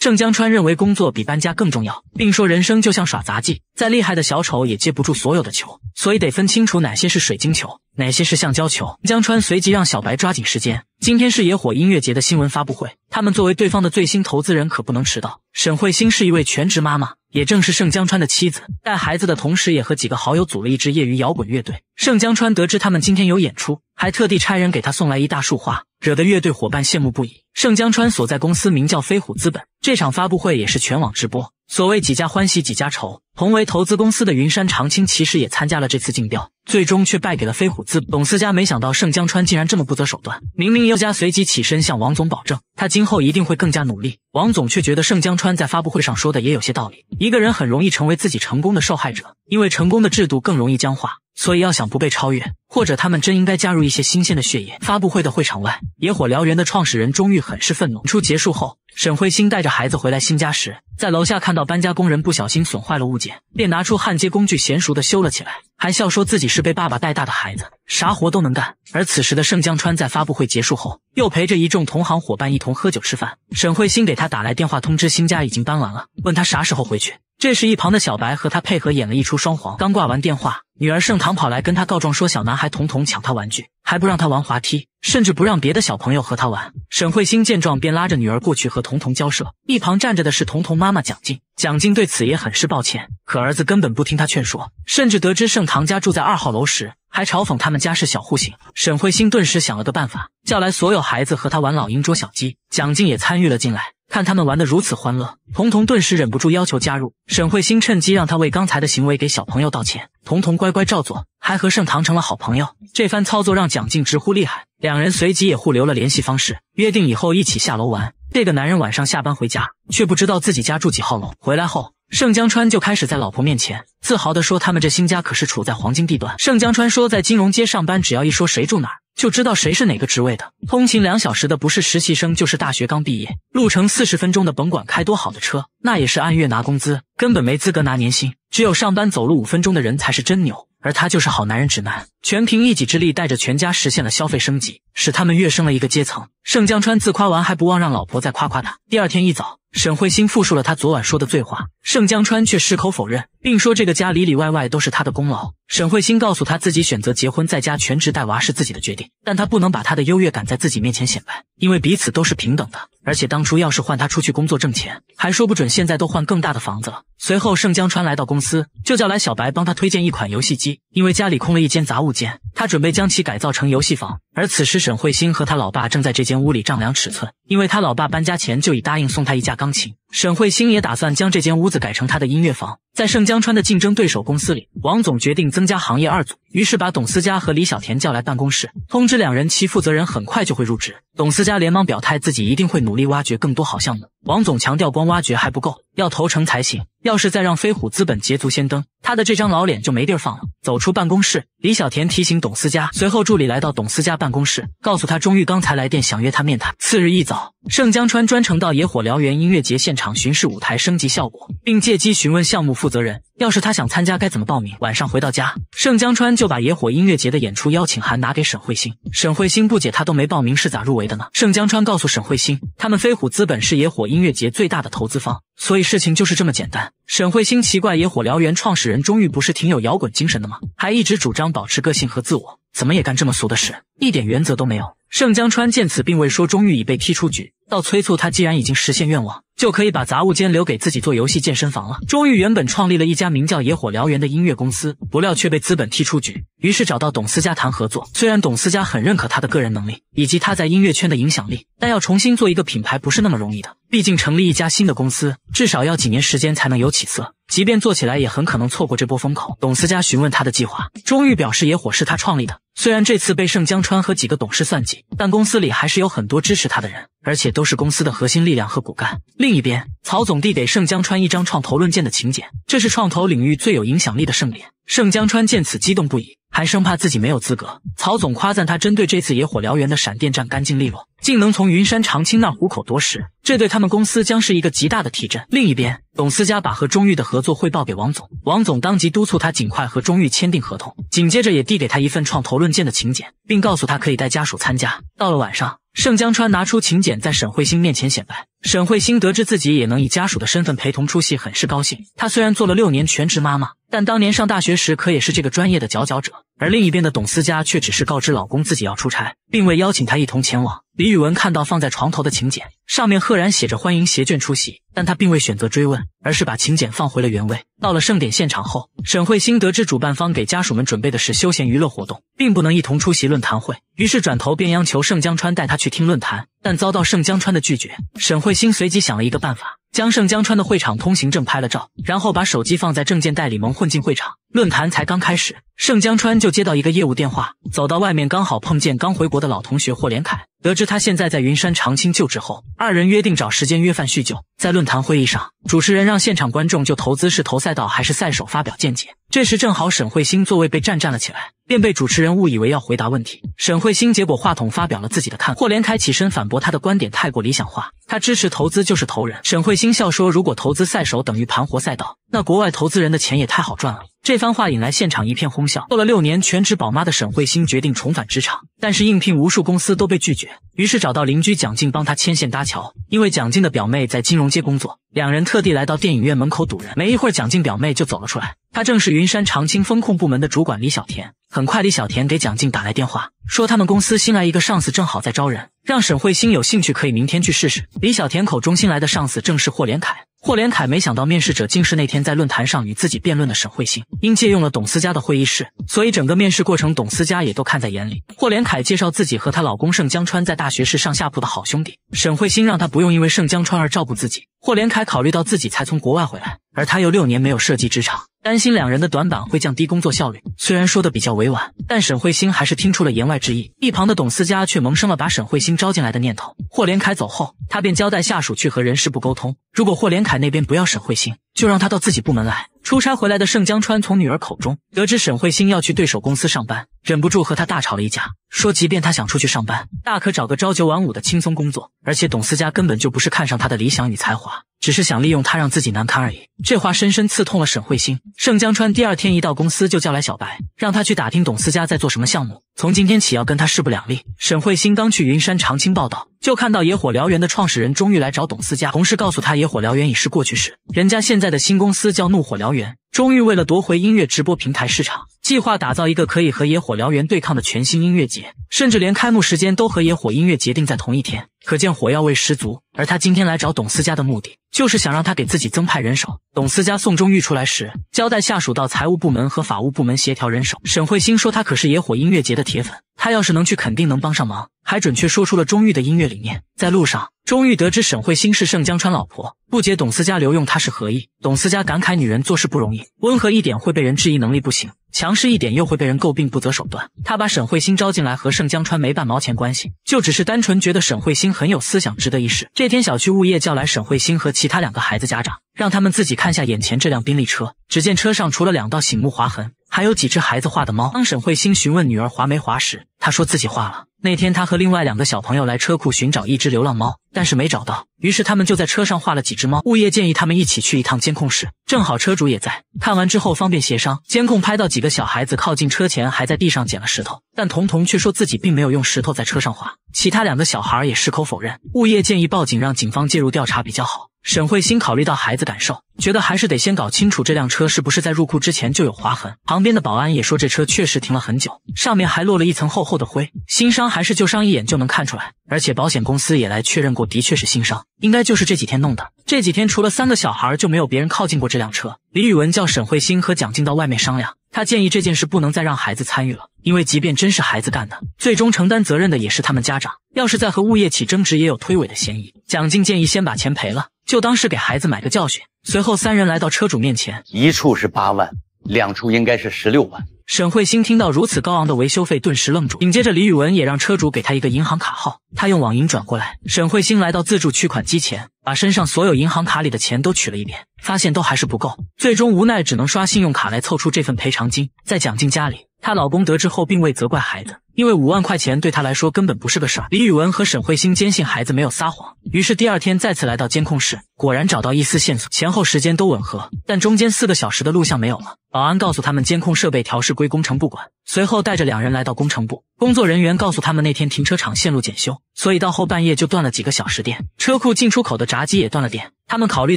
盛江川认为工作比搬家更重要，并说人生就像耍杂技，再厉害的小丑也接不住所有的球，所以得分清楚哪些是水晶球，哪些是橡胶球。江川随即让小白抓紧时间，今天是野火音乐节的新闻发布会，他们作为对方的最新投资人可不能迟到。沈慧欣是一位全职妈妈，也正是盛江川的妻子，带孩子的同时也和几个好友组了一支业余摇滚乐队。盛江川得知他们今天有演出，还特地差人给他送来一大束花，惹得乐队伙伴羡慕不已。盛江川所在公司名叫飞虎资本，这场发布会也是全网直播。所谓几家欢喜几家愁，同为投资公司的云山长青其实也参加了这次竞标，最终却败给了飞虎资本。董思佳没想到盛江川竟然这么不择手段，明明优家随即起身向王总保证，他今后一定会更加努力。王总却觉得盛江川在发布会上说的也有些道理，一个人很容易成为自己成功的受害者，因为成功的制度更容易僵化。所以要想不被超越，或者他们真应该加入一些新鲜的血液。发布会的会场外，野火燎原的创始人钟玉很是愤怒。演出结束后，沈慧欣带着孩子回来新家时，在楼下看到搬家工人不小心损坏了物，便拿出焊接工具娴熟的修了起来，还笑说自己是被爸爸带大的孩子，啥活都能干。而此时的盛江川在发布会结束后，又陪着一众同行伙伴一同喝酒吃饭。沈慧欣给他打来电话，通知新家已经搬完了，问他啥时候回去。这时，一旁的小白和他配合演了一出双簧。刚挂完电话，女儿盛唐跑来跟他告状，说小男孩彤彤抢他玩具，还不让他玩滑梯，甚至不让别的小朋友和他玩。沈慧欣见状，便拉着女儿过去和彤彤交涉。一旁站着的是彤彤妈妈蒋静，蒋静对此也很是抱歉，可儿子根本不听他劝说，甚至得知盛唐家住在二号楼时，还嘲讽他们家是小户型。沈慧欣顿时想了个办法，叫来所有孩子和他玩老鹰捉小鸡，蒋静也参与了进来。看他们玩得如此欢乐，彤彤顿时忍不住要求加入。沈慧欣趁机让他为刚才的行为给小朋友道歉，彤彤乖乖照做，还和盛唐成了好朋友。这番操作让蒋静直呼厉害，两人随即也互留了联系方式，约定以后一起下楼玩。这个男人晚上下班回家，却不知道自己家住几号楼。回来后，盛江川就开始在老婆面前自豪地说，他们这新家可是处在黄金地段。盛江川说，在金融街上班，只要一说谁住哪儿。就知道谁是哪个职位的。通勤两小时的不是实习生，就是大学刚毕业。路程四十分钟的，甭管开多好的车，那也是按月拿工资，根本没资格拿年薪。只有上班走路五分钟的人才是真牛。而他就是好男人指南，全凭一己之力带着全家实现了消费升级，使他们跃升了一个阶层。盛江川自夸完，还不忘让老婆再夸夸他。第二天一早，沈慧欣复述了他昨晚说的醉话，盛江川却矢口否认，并说这个家里里外外都是他的功劳。沈慧欣告诉他自己选择结婚在家全职带娃是自己的决定，但他不能把他的优越感在自己面前显摆，因为彼此都是平等的。而且当初要是换他出去工作挣钱，还说不准现在都换更大的房子了。随后，盛江川来到公司，就叫来小白帮他推荐一款游戏机，因为家里空了一间杂物间，他准备将其改造成游戏房。而此时，沈慧欣和他老爸正在这间屋里丈量尺寸，因为他老爸搬家前就已答应送他一架钢琴。沈慧星也打算将这间屋子改成他的音乐房。在盛江川的竞争对手公司里，王总决定增加行业二组，于是把董思佳和李小田叫来办公室，通知两人其负责人很快就会入职。董思佳连忙表态自己一定会努力挖掘更多好项目。王总强调，光挖掘还不够，要投诚才行。要是再让飞虎资本捷足先登，他的这张老脸就没地儿放了。走出办公室，李小田提醒董思佳，随后助理来到董思佳办公室，告诉他钟玉刚才来电，想约他面谈。次日一早，盛江川专程到野火燎原音乐节现场巡视舞台升级效果，并借机询问项目负责人，要是他想参加该怎么报名。晚上回到家，盛江川就把野火音乐节的演出邀请函拿给沈慧星。沈慧星不解，他都没报名是咋入围的呢？盛江川告诉沈慧星，他们飞虎资本是野火音乐节最大的投资方。所以事情就是这么简单。沈慧星奇怪，野火燎原创始人钟玉不是挺有摇滚精神的吗？还一直主张保持个性和自我，怎么也干这么俗的事，一点原则都没有。盛江川见此，并未说钟玉已被踢出局，倒催促他，既然已经实现愿望，就可以把杂物间留给自己做游戏健身房了。钟玉原本创立了一家名叫野火燎原的音乐公司，不料却被资本踢出局，于是找到董思佳谈合作。虽然董思佳很认可他的个人能力以及他在音乐圈的影响力，但要重新做一个品牌不是那么容易的。毕竟成立一家新的公司，至少要几年时间才能有起色。即便做起来，也很可能错过这波风口。董思佳询问他的计划，钟玉表示野火是他创立的。虽然这次被盛江川和几个董事算计，但公司里还是有很多支持他的人，而且都是公司的核心力量和骨干。另一边，曹总递给盛江川一张创投论剑的请柬，这是创投领域最有影响力的盛典。盛江川见此激动不已。还生怕自己没有资格。曹总夸赞他针对这次野火燎原的闪电战干净利落，竟能从云山长青那虎口夺食，这对他们公司将是一个极大的提振。另一边，董思佳把和钟玉的合作汇报给王总，王总当即督促他尽快和钟玉签订合同，紧接着也递给他一份创投论剑的请柬，并告诉他可以带家属参加。到了晚上，盛江川拿出请柬在沈慧星面前显摆，沈慧星得知自己也能以家属的身份陪同出席，很是高兴。她虽然做了六年全职妈妈，但当年上大学时可也是这个专业的佼佼者。而另一边的董思佳却只是告知老公自己要出差，并未邀请他一同前往。李宇文看到放在床头的请柬，上面赫然写着欢迎携眷出席，但他并未选择追问，而是把请柬放回了原位。到了盛典现场后，沈慧星得知主办方给家属们准备的是休闲娱乐活动，并不能一同出席论坛会，于是转头便央求盛江川带他去听论坛，但遭到盛江川的拒绝。沈慧星随即想了一个办法。将盛江川的会场通行证拍了照，然后把手机放在证件袋里蒙混进会场。论坛才刚开始，盛江川就接到一个业务电话，走到外面刚好碰见刚回国的老同学霍连凯。得知他现在在云山长青就职后，二人约定找时间约饭叙旧。在论坛会议上，主持人让现场观众就投资是投赛道还是赛手发表见解。这时正好沈慧星座位被占占了起来，便被主持人误以为要回答问题。沈慧星结果话筒发表了自己的看法，霍连凯起身反驳他的观点太过理想化，他支持投资就是投人。沈慧星笑说，如果投资赛手等于盘活赛道，那国外投资人的钱也太好赚了。这番话引来现场一片哄笑。做了六年全职宝妈的沈慧星决定重返职场，但是应聘无数公司都被拒绝，于是找到邻居蒋静帮他牵线搭桥。因为蒋静的表妹在金融街工作，两人特地来到电影院门口堵人。没一会儿，蒋静表妹就走了出来，她正是云山长青风控部门的主管李小田。很快，李小田给蒋静打来电话，说他们公司新来一个上司，正好在招人，让沈慧星有兴趣可以明天去试试。李小田口中新来的上司正是霍连凯。霍连凯没想到面试者竟是那天在论坛上与自己辩论的沈慧星，因借用了董思佳的会议室，所以整个面试过程董思佳也都看在眼里。霍连凯介绍自己和她老公盛江川在大学时上下铺的好兄弟，沈慧星让他不用因为盛江川而照顾自己。霍连凯考虑到自己才从国外回来，而他又六年没有涉及职场，担心两人的短板会降低工作效率。虽然说的比较委婉，但沈慧星还是听出了言外之意。一旁的董思佳却萌生了把沈慧星招进来的念头。霍连凯走后，他便交代下属去和人事部沟通，如果霍连凯那边不要沈慧星，就让他到自己部门来。出差回来的盛江川从女儿口中得知沈慧星要去对手公司上班，忍不住和她大吵了一架，说即便他想出去上班，大可找个朝九晚五的轻松工作，而且董思佳根本就不是看上他的理想与才华，只是想利用他让自己难堪而已。这话深深刺痛了沈慧星。盛江川第二天一到公司就叫来小白，让他去打听董思佳在做什么项目，从今天起要跟他势不两立。沈慧星刚去云山长青报道，就看到野火燎原的创始人终于来找董思佳，同事告诉他野火燎原已是过去式，人家现在的新公司叫怒火燎原。终于为了夺回音乐直播平台市场，计划打造一个可以和野火燎原对抗的全新音乐节，甚至连开幕时间都和野火音乐节定在同一天，可见火药味十足。而他今天来找董思佳的目的，就是想让他给自己增派人手。董思佳送钟玉出来时，交代下属到财务部门和法务部门协调人手。沈慧星说他可是野火音乐节的铁粉，他要是能去，肯定能帮上忙。还准确说出了钟玉的音乐理念。在路上，钟玉得知沈慧星是盛江川老婆，不解董思佳留用她是何意。董思佳感慨女人做事不容易，温和一点会被人质疑能力不行，强势一点又会被人诟病不择手段。他把沈慧星招进来和盛江川没半毛钱关系，就只是单纯觉得沈慧星很有思想，值得一试。这天，小区物业叫来沈慧星和其他两个孩子家长，让他们自己看下眼前这辆宾利车。只见车上除了两道醒目划痕，还有几只孩子画的猫。当沈慧星询问女儿划没划时，她说自己画了。那天，他和另外两个小朋友来车库寻找一只流浪猫，但是没找到，于是他们就在车上画了几只猫。物业建议他们一起去一趟监控室，正好车主也在，看完之后方便协商。监控拍到几个小孩子靠近车前，还在地上捡了石头，但童童却说自己并没有用石头在车上画。其他两个小孩也矢口否认。物业建议报警，让警方介入调查比较好。沈慧星考虑到孩子感受，觉得还是得先搞清楚这辆车是不是在入库之前就有划痕。旁边的保安也说，这车确实停了很久，上面还落了一层厚厚的灰，新伤还是旧伤，一眼就能看出来。而且保险公司也来确认过，我的确是新伤，应该就是这几天弄的。这几天除了三个小孩，就没有别人靠近过这辆车。李宇文叫沈慧星和蒋静到外面商量，他建议这件事不能再让孩子参与了，因为即便真是孩子干的，最终承担责任的也是他们家长。要是再和物业起争执，也有推诿的嫌疑。蒋静建议先把钱赔了。就当是给孩子买个教训。随后，三人来到车主面前，一处是八万，两处应该是十六万。沈慧星听到如此高昂的维修费，顿时愣住。紧接着，李宇文也让车主给他一个银行卡号，他用网银转过来。沈慧星来到自助取款机前，把身上所有银行卡里的钱都取了一遍，发现都还是不够，最终无奈只能刷信用卡来凑出这份赔偿金。在蒋静家里。她老公得知后并未责怪孩子。因为五万块钱对她来说根本不是个事儿。李宇文和沈慧欣坚信孩子没有撒谎，于是第二天再次来到监控室，果然找到一丝线索，前后时间都吻合，但中间四个小时的录像没有了。保安告诉他们，监控设备调试归工程部管。随后带着两人来到工程部，工作人员告诉他们，那天停车场线路检修，所以到后半夜就断了几个小时电，车库进出口的闸机也断了电。他们考虑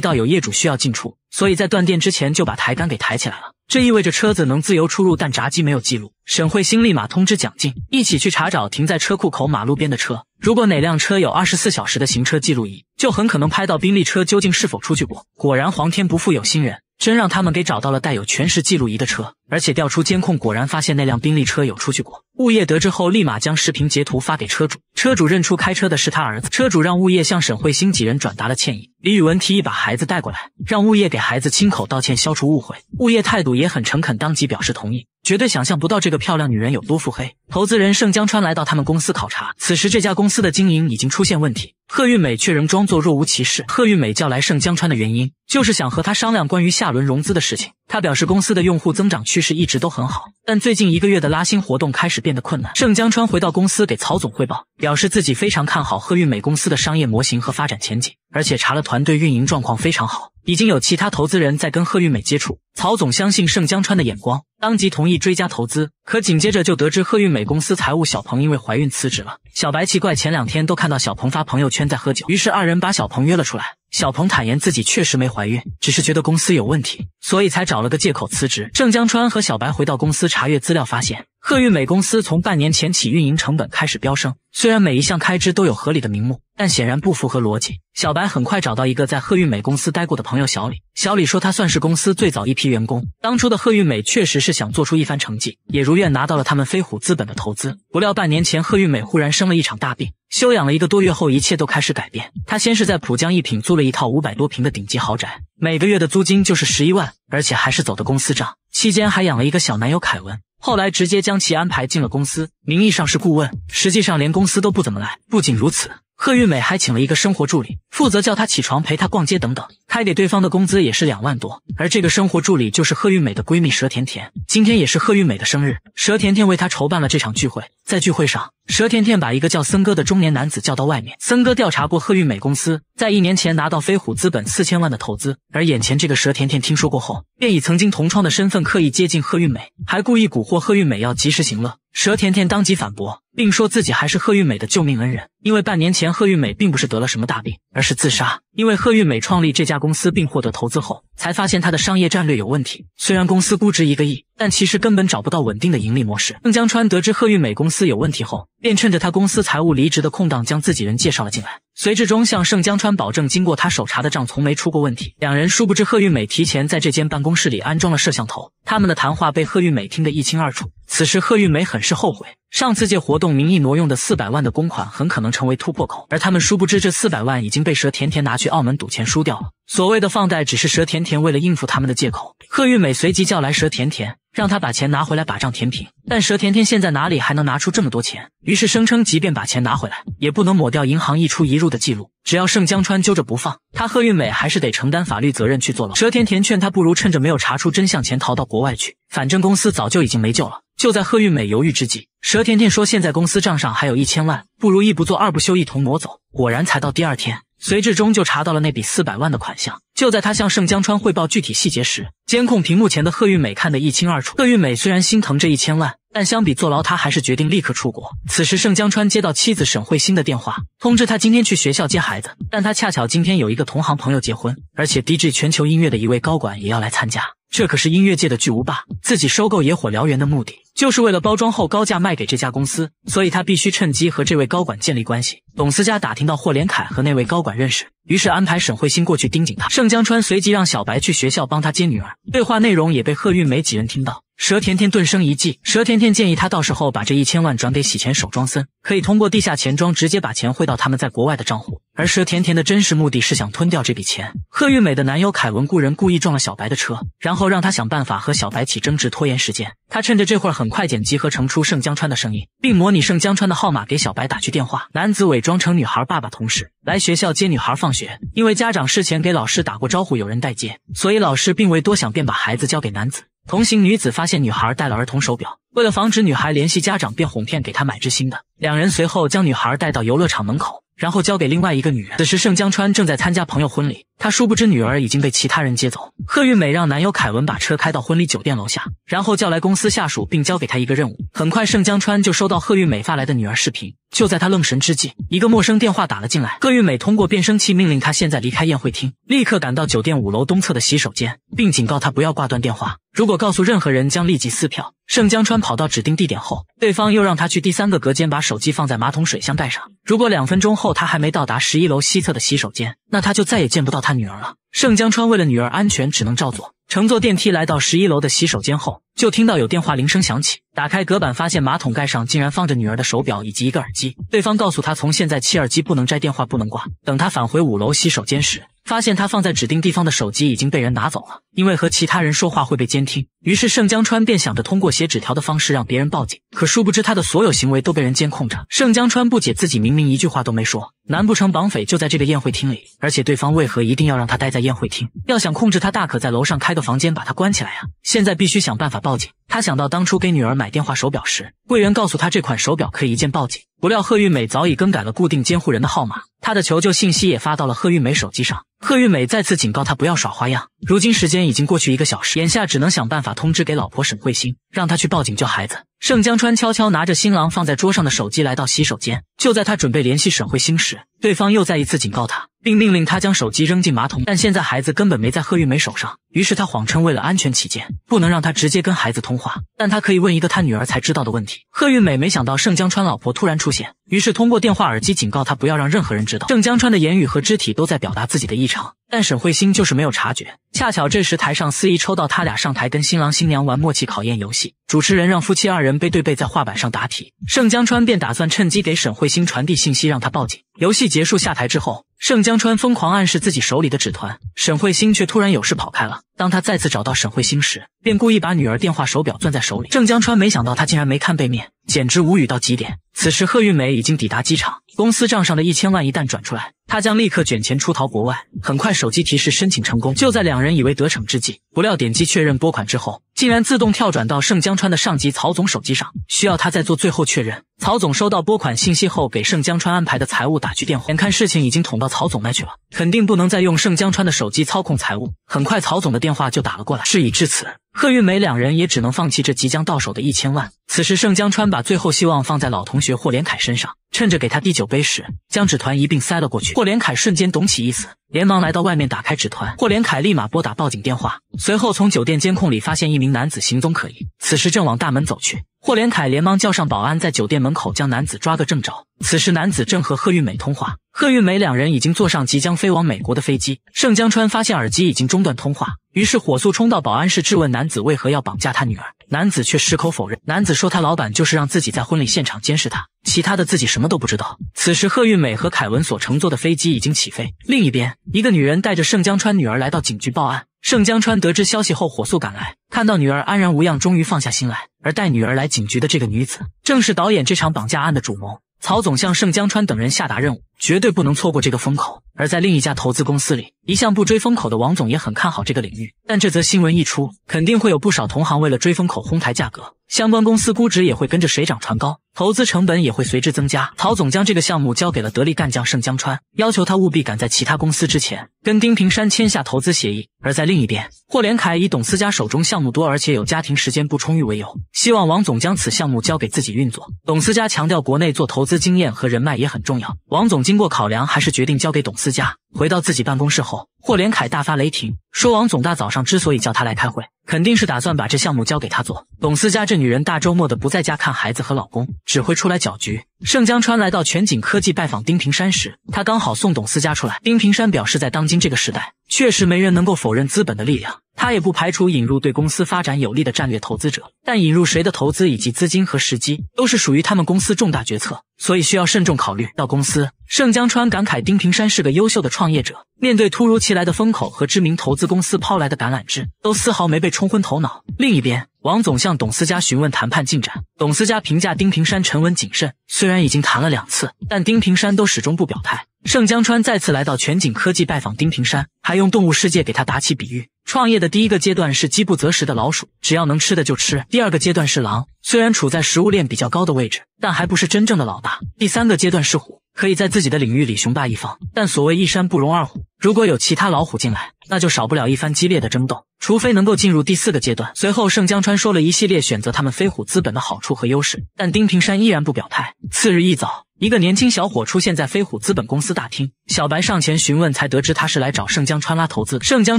到有业主需要进出，所以在断电之前就把抬杆给抬起来了。这意味着车子能自由出入，但闸机没有记录。沈慧欣立马通知蒋静，一起去查找停在车库口马路边的车。如果哪辆车有二十四小时的行车记录仪，就很可能拍到宾利车究竟是否出去过。果然，皇天不负有心人。真让他们给找到了带有全时记录仪的车，而且调出监控，果然发现那辆宾利车有出去过。物业得知后，立马将视频截图发给车主，车主认出开车的是他儿子。车主让物业向沈慧欣几人转达了歉意。李宇文提议把孩子带过来，让物业给孩子亲口道歉，消除误会。物业态度也很诚恳，当即表示同意。绝对想象不到这个漂亮女人有多腹黑。投资人盛江川来到他们公司考察，此时这家公司的经营已经出现问题。贺玉美却仍装作若无其事。贺玉美叫来盛江川的原因，就是想和他商量关于下轮融资的事情。他表示公司的用户增长趋势一直都很好，但最近一个月的拉新活动开始变得困难。盛江川回到公司给曹总汇报，表示自己非常看好贺玉美公司的商业模型和发展前景，而且查了团队运营状况非常好。已经有其他投资人在跟贺玉美接触，曹总相信盛江川的眼光，当即同意追加投资。可紧接着就得知贺玉美公司财务小鹏因为怀孕辞职了。小白奇怪，前两天都看到小鹏发朋友圈在喝酒，于是二人把小鹏约了出来。小鹏坦言自己确实没怀孕，只是觉得公司有问题，所以才找了个借口辞职。郑江川和小白回到公司查阅资料，发现贺玉美公司从半年前起运营成本开始飙升，虽然每一项开支都有合理的名目。但显然不符合逻辑。小白很快找到一个在贺玉美公司待过的朋友小李。小李说，他算是公司最早一批员工。当初的贺玉美确实是想做出一番成绩，也如愿拿到了他们飞虎资本的投资。不料半年前，贺玉美忽然生了一场大病，休养了一个多月后，一切都开始改变。她先是在浦江一品租了一套五百多平的顶级豪宅，每个月的租金就是十一万，而且还是走的公司账。期间还养了一个小男友凯文。后来直接将其安排进了公司，名义上是顾问，实际上连公司都不怎么来。不仅如此。贺玉美还请了一个生活助理，负责叫她起床、陪她逛街等等，开给对方的工资也是两万多。而这个生活助理就是贺玉美的闺蜜佘甜甜，今天也是贺玉美的生日，佘甜甜为她筹办了这场聚会。在聚会上，佘甜甜把一个叫森哥的中年男子叫到外面。森哥调查过贺玉美公司，在一年前拿到飞虎资本四千万的投资，而眼前这个佘甜甜听说过后，便以曾经同窗的身份刻意接近贺玉美，还故意蛊惑贺玉美要及时行乐。佘甜甜当即反驳，并说自己还是贺玉美的救命恩人，因为半年前贺玉美并不是得了什么大病，而是自杀。因为贺玉美创立这家公司并获得投资后，才发现她的商业战略有问题。虽然公司估值一个亿，但其实根本找不到稳定的盈利模式。邓江川得知贺玉美公司有问题后，便趁着他公司财务离职的空档，将自己人介绍了进来。隋志忠向盛江川保证，经过他手查的账，从没出过问题。两人殊不知，贺玉美提前在这间办公室里安装了摄像头，他们的谈话被贺玉美听得一清二楚。此时，贺玉美很是后悔，上次借活动名义挪用的四百万的公款，很可能成为突破口。而他们殊不知，这四百万已经被佘甜甜拿去澳门赌钱输掉了。所谓的放贷，只是佘甜甜为了应付他们的借口。贺玉美随即叫来佘甜甜，让他把钱拿回来，把账填平。但佘甜甜现在哪里还能拿出这么多钱？于是声称，即便把钱拿回来，也不能抹掉银行一出一入的记录。只要盛江川揪着不放，他贺玉美还是得承担法律责任去坐牢。佘甜甜劝他，不如趁着没有查出真相前逃到国外去，反正公司早就已经没救了。就在贺玉美犹豫之际，佘甜甜说，现在公司账上还有一千万，不如一不做二不休，一同挪走。果然，才到第二天。隋志忠就查到了那笔四百万的款项。就在他向盛江川汇报具体细节时，监控屏幕前的贺玉美看得一清二楚。贺玉美虽然心疼这一千万，但相比坐牢，他还是决定立刻出国。此时，盛江川接到妻子沈慧欣的电话，通知他今天去学校接孩子，但他恰巧今天有一个同行朋友结婚，而且 DJ 全球音乐的一位高管也要来参加。这可是音乐界的巨无霸，自己收购野火燎原的目的，就是为了包装后高价卖给这家公司，所以他必须趁机和这位高管建立关系。董思佳打听到霍连凯和那位高管认识，于是安排沈慧欣过去盯紧他。盛江川随即让小白去学校帮他接女儿，对话内容也被贺玉梅几人听到。佘甜甜顿生一计，佘甜甜建议他到时候把这一千万转给洗钱手庄森，可以通过地下钱庄直接把钱汇到他们在国外的账户。而佘甜甜的真实目的是想吞掉这笔钱。贺玉美的男友凯文雇人故意撞了小白的车，然后让他想办法和小白起争执，拖延时间。他趁着这会儿很快剪辑合成出盛江川的声音，并模拟盛江川的号码给小白打去电话。男子伪装成女孩爸爸同事来学校接女孩放学，因为家长事前给老师打过招呼有人待接，所以老师并未多想，便把孩子交给男子。同行女子发现女孩戴了儿童手表，为了防止女孩联系家长，便哄骗给她买只新的。两人随后将女孩带到游乐场门口。然后交给另外一个女人。此时盛江川正在参加朋友婚礼，他殊不知女儿已经被其他人接走。贺玉美让男友凯文把车开到婚礼酒店楼下，然后叫来公司下属，并交给他一个任务。很快，盛江川就收到贺玉美发来的女儿视频。就在他愣神之际，一个陌生电话打了进来。贺玉美通过变声器命令他现在离开宴会厅，立刻赶到酒店五楼东侧的洗手间，并警告他不要挂断电话。如果告诉任何人，将立即撕票。盛江川跑到指定地点后，对方又让他去第三个隔间，把手机放在马桶水箱盖上。如果两分钟后他还没到达十一楼西侧的洗手间，那他就再也见不到他女儿了。盛江川为了女儿安全，只能照做。乘坐电梯来到十一楼的洗手间后，就听到有电话铃声响起。打开隔板，发现马桶盖上竟然放着女儿的手表以及一个耳机。对方告诉他，从现在起耳机不能摘，电话不能挂。等他返回五楼洗手间时，发现他放在指定地方的手机已经被人拿走了，因为和其他人说话会被监听。于是盛江川便想着通过写纸条的方式让别人报警，可殊不知他的所有行为都被人监控着。盛江川不解自己明明一句话都没说，难不成绑匪就在这个宴会厅里？而且对方为何一定要让他待在宴会厅？要想控制他，大可在楼上开个房间把他关起来呀！现在必须想办法报警。他想到当初给女儿买电话手表时，柜员告诉他这款手表可以一键报警。不料贺玉美早已更改了固定监护人的号码，她的求救信息也发到了贺玉美手机上。贺玉美再次警告他不要耍花样。如今时间已经过去一个小时，眼下只能想办法通知给老婆沈慧欣，让她去报警救孩子。盛江川悄悄拿着新郎放在桌上的手机来到洗手间，就在他准备联系沈慧欣时，对方又再一次警告他，并命令他将手机扔进马桶。但现在孩子根本没在贺玉美手上，于是他谎称为了安全起见，不能让他直接跟孩子通话，但他可以问一个他女儿才知道的问题。贺玉美没想到盛江川老婆突然出现。于是通过电话耳机警告他不要让任何人知道。郑江川的言语和肢体都在表达自己的异常，但沈慧欣就是没有察觉。恰巧这时台上司仪抽到他俩上台跟新郎新娘玩默契考验游戏，主持人让夫妻二人背对背在画板上答题。盛江川便打算趁机给沈慧欣传递信息，让他报警。游戏结束下台之后，盛江川疯狂暗示自己手里的纸团，沈慧欣却突然有事跑开了。当他再次找到沈慧欣时，便故意把女儿电话手表攥在手里。郑江川没想到他竟然没看背面，简直无语到极点。此时贺玉美已经抵达机场，公司账上的一千万一旦转出来，他将立刻卷钱出逃国外。很快手机提示申请成功，就在两人以为得逞之际，不料点击确认拨款之后，竟然自动跳转到盛江川的上级曹总手机上，需要他再做最后确认。曹总收到拨款信息后，给盛江川安排的财务打去电话，眼看事情已经捅到曹总那去了，肯定不能再用盛江川的手机操控财务。很快曹总的电话就打了过来。事已至此。贺玉梅两人也只能放弃这即将到手的一千万。此时，盛江川把最后希望放在老同学霍连凯身上，趁着给他递酒杯时，将纸团一并塞了过去。霍连凯瞬间懂起意思，连忙来到外面打开纸团。霍连凯立马拨打报警电话，随后从酒店监控里发现一名男子行踪可疑，此时正往大门走去。霍连凯连忙叫上保安，在酒店门口将男子抓个正着。此时，男子正和贺玉美通话。贺玉美两人已经坐上即将飞往美国的飞机。盛江川发现耳机已经中断通话，于是火速冲到保安室质问男子为何要绑架他女儿。男子却矢口否认。男子说他老板就是让自己在婚礼现场监视他，其他的自己什么都不知道。此时，贺玉美和凯文所乘坐的飞机已经起飞。另一边，一个女人带着盛江川女儿来到警局报案。盛江川得知消息后火速赶来，看到女儿安然无恙，终于放下心来。而带女儿来警局的这个女子，正是导演这场绑架案的主谋。曹总向盛江川等人下达任务，绝对不能错过这个风口。而在另一家投资公司里，一向不追风口的王总也很看好这个领域。但这则新闻一出，肯定会有不少同行为了追风口哄抬价格，相关公司估值也会跟着水涨船高，投资成本也会随之增加。曹总将这个项目交给了得力干将盛江川，要求他务必赶在其他公司之前跟丁平山签下投资协议。而在另一边，霍连凯以董思佳手中项目多，而且有家庭时间不充裕为由，希望王总将此项目交给自己运作。董思佳强调，国内做投资经验和人脉也很重要。王总经经过考量，还是决定交给董思佳。回到自己办公室后，霍连凯大发雷霆，说王总大早上之所以叫他来开会，肯定是打算把这项目交给他做。董思佳这女人大周末的不在家看孩子和老公，只会出来搅局。盛江川来到全景科技拜访丁平山时，他刚好送董思佳出来。丁平山表示，在当今这个时代，确实没人能够否认资本的力量。他也不排除引入对公司发展有利的战略投资者，但引入谁的投资以及资金和时机，都是属于他们公司重大决策，所以需要慎重考虑。到公司，盛江川感慨丁平山是个优秀的创业者，面对突如其来的风口和知名投资公司抛来的橄榄枝，都丝毫没被冲昏头脑。另一边，王总向董思佳询问谈判进展，董思佳评价丁平山沉稳谨慎，虽然已经谈了两次，但丁平山都始终不表态。盛江川再次来到全景科技拜访丁平山，还用动物世界给他打起比喻。创业的第一个阶段是饥不择食的老鼠，只要能吃的就吃。第二个阶段是狼，虽然处在食物链比较高的位置，但还不是真正的老大。第三个阶段是虎，可以在自己的领域里雄霸一方，但所谓一山不容二虎，如果有其他老虎进来，那就少不了一番激烈的争斗。除非能够进入第四个阶段。随后，盛江川说了一系列选择他们飞虎资本的好处和优势，但丁平山依然不表态。次日一早。一个年轻小伙出现在飞虎资本公司大厅，小白上前询问，才得知他是来找盛江川拉投资。盛江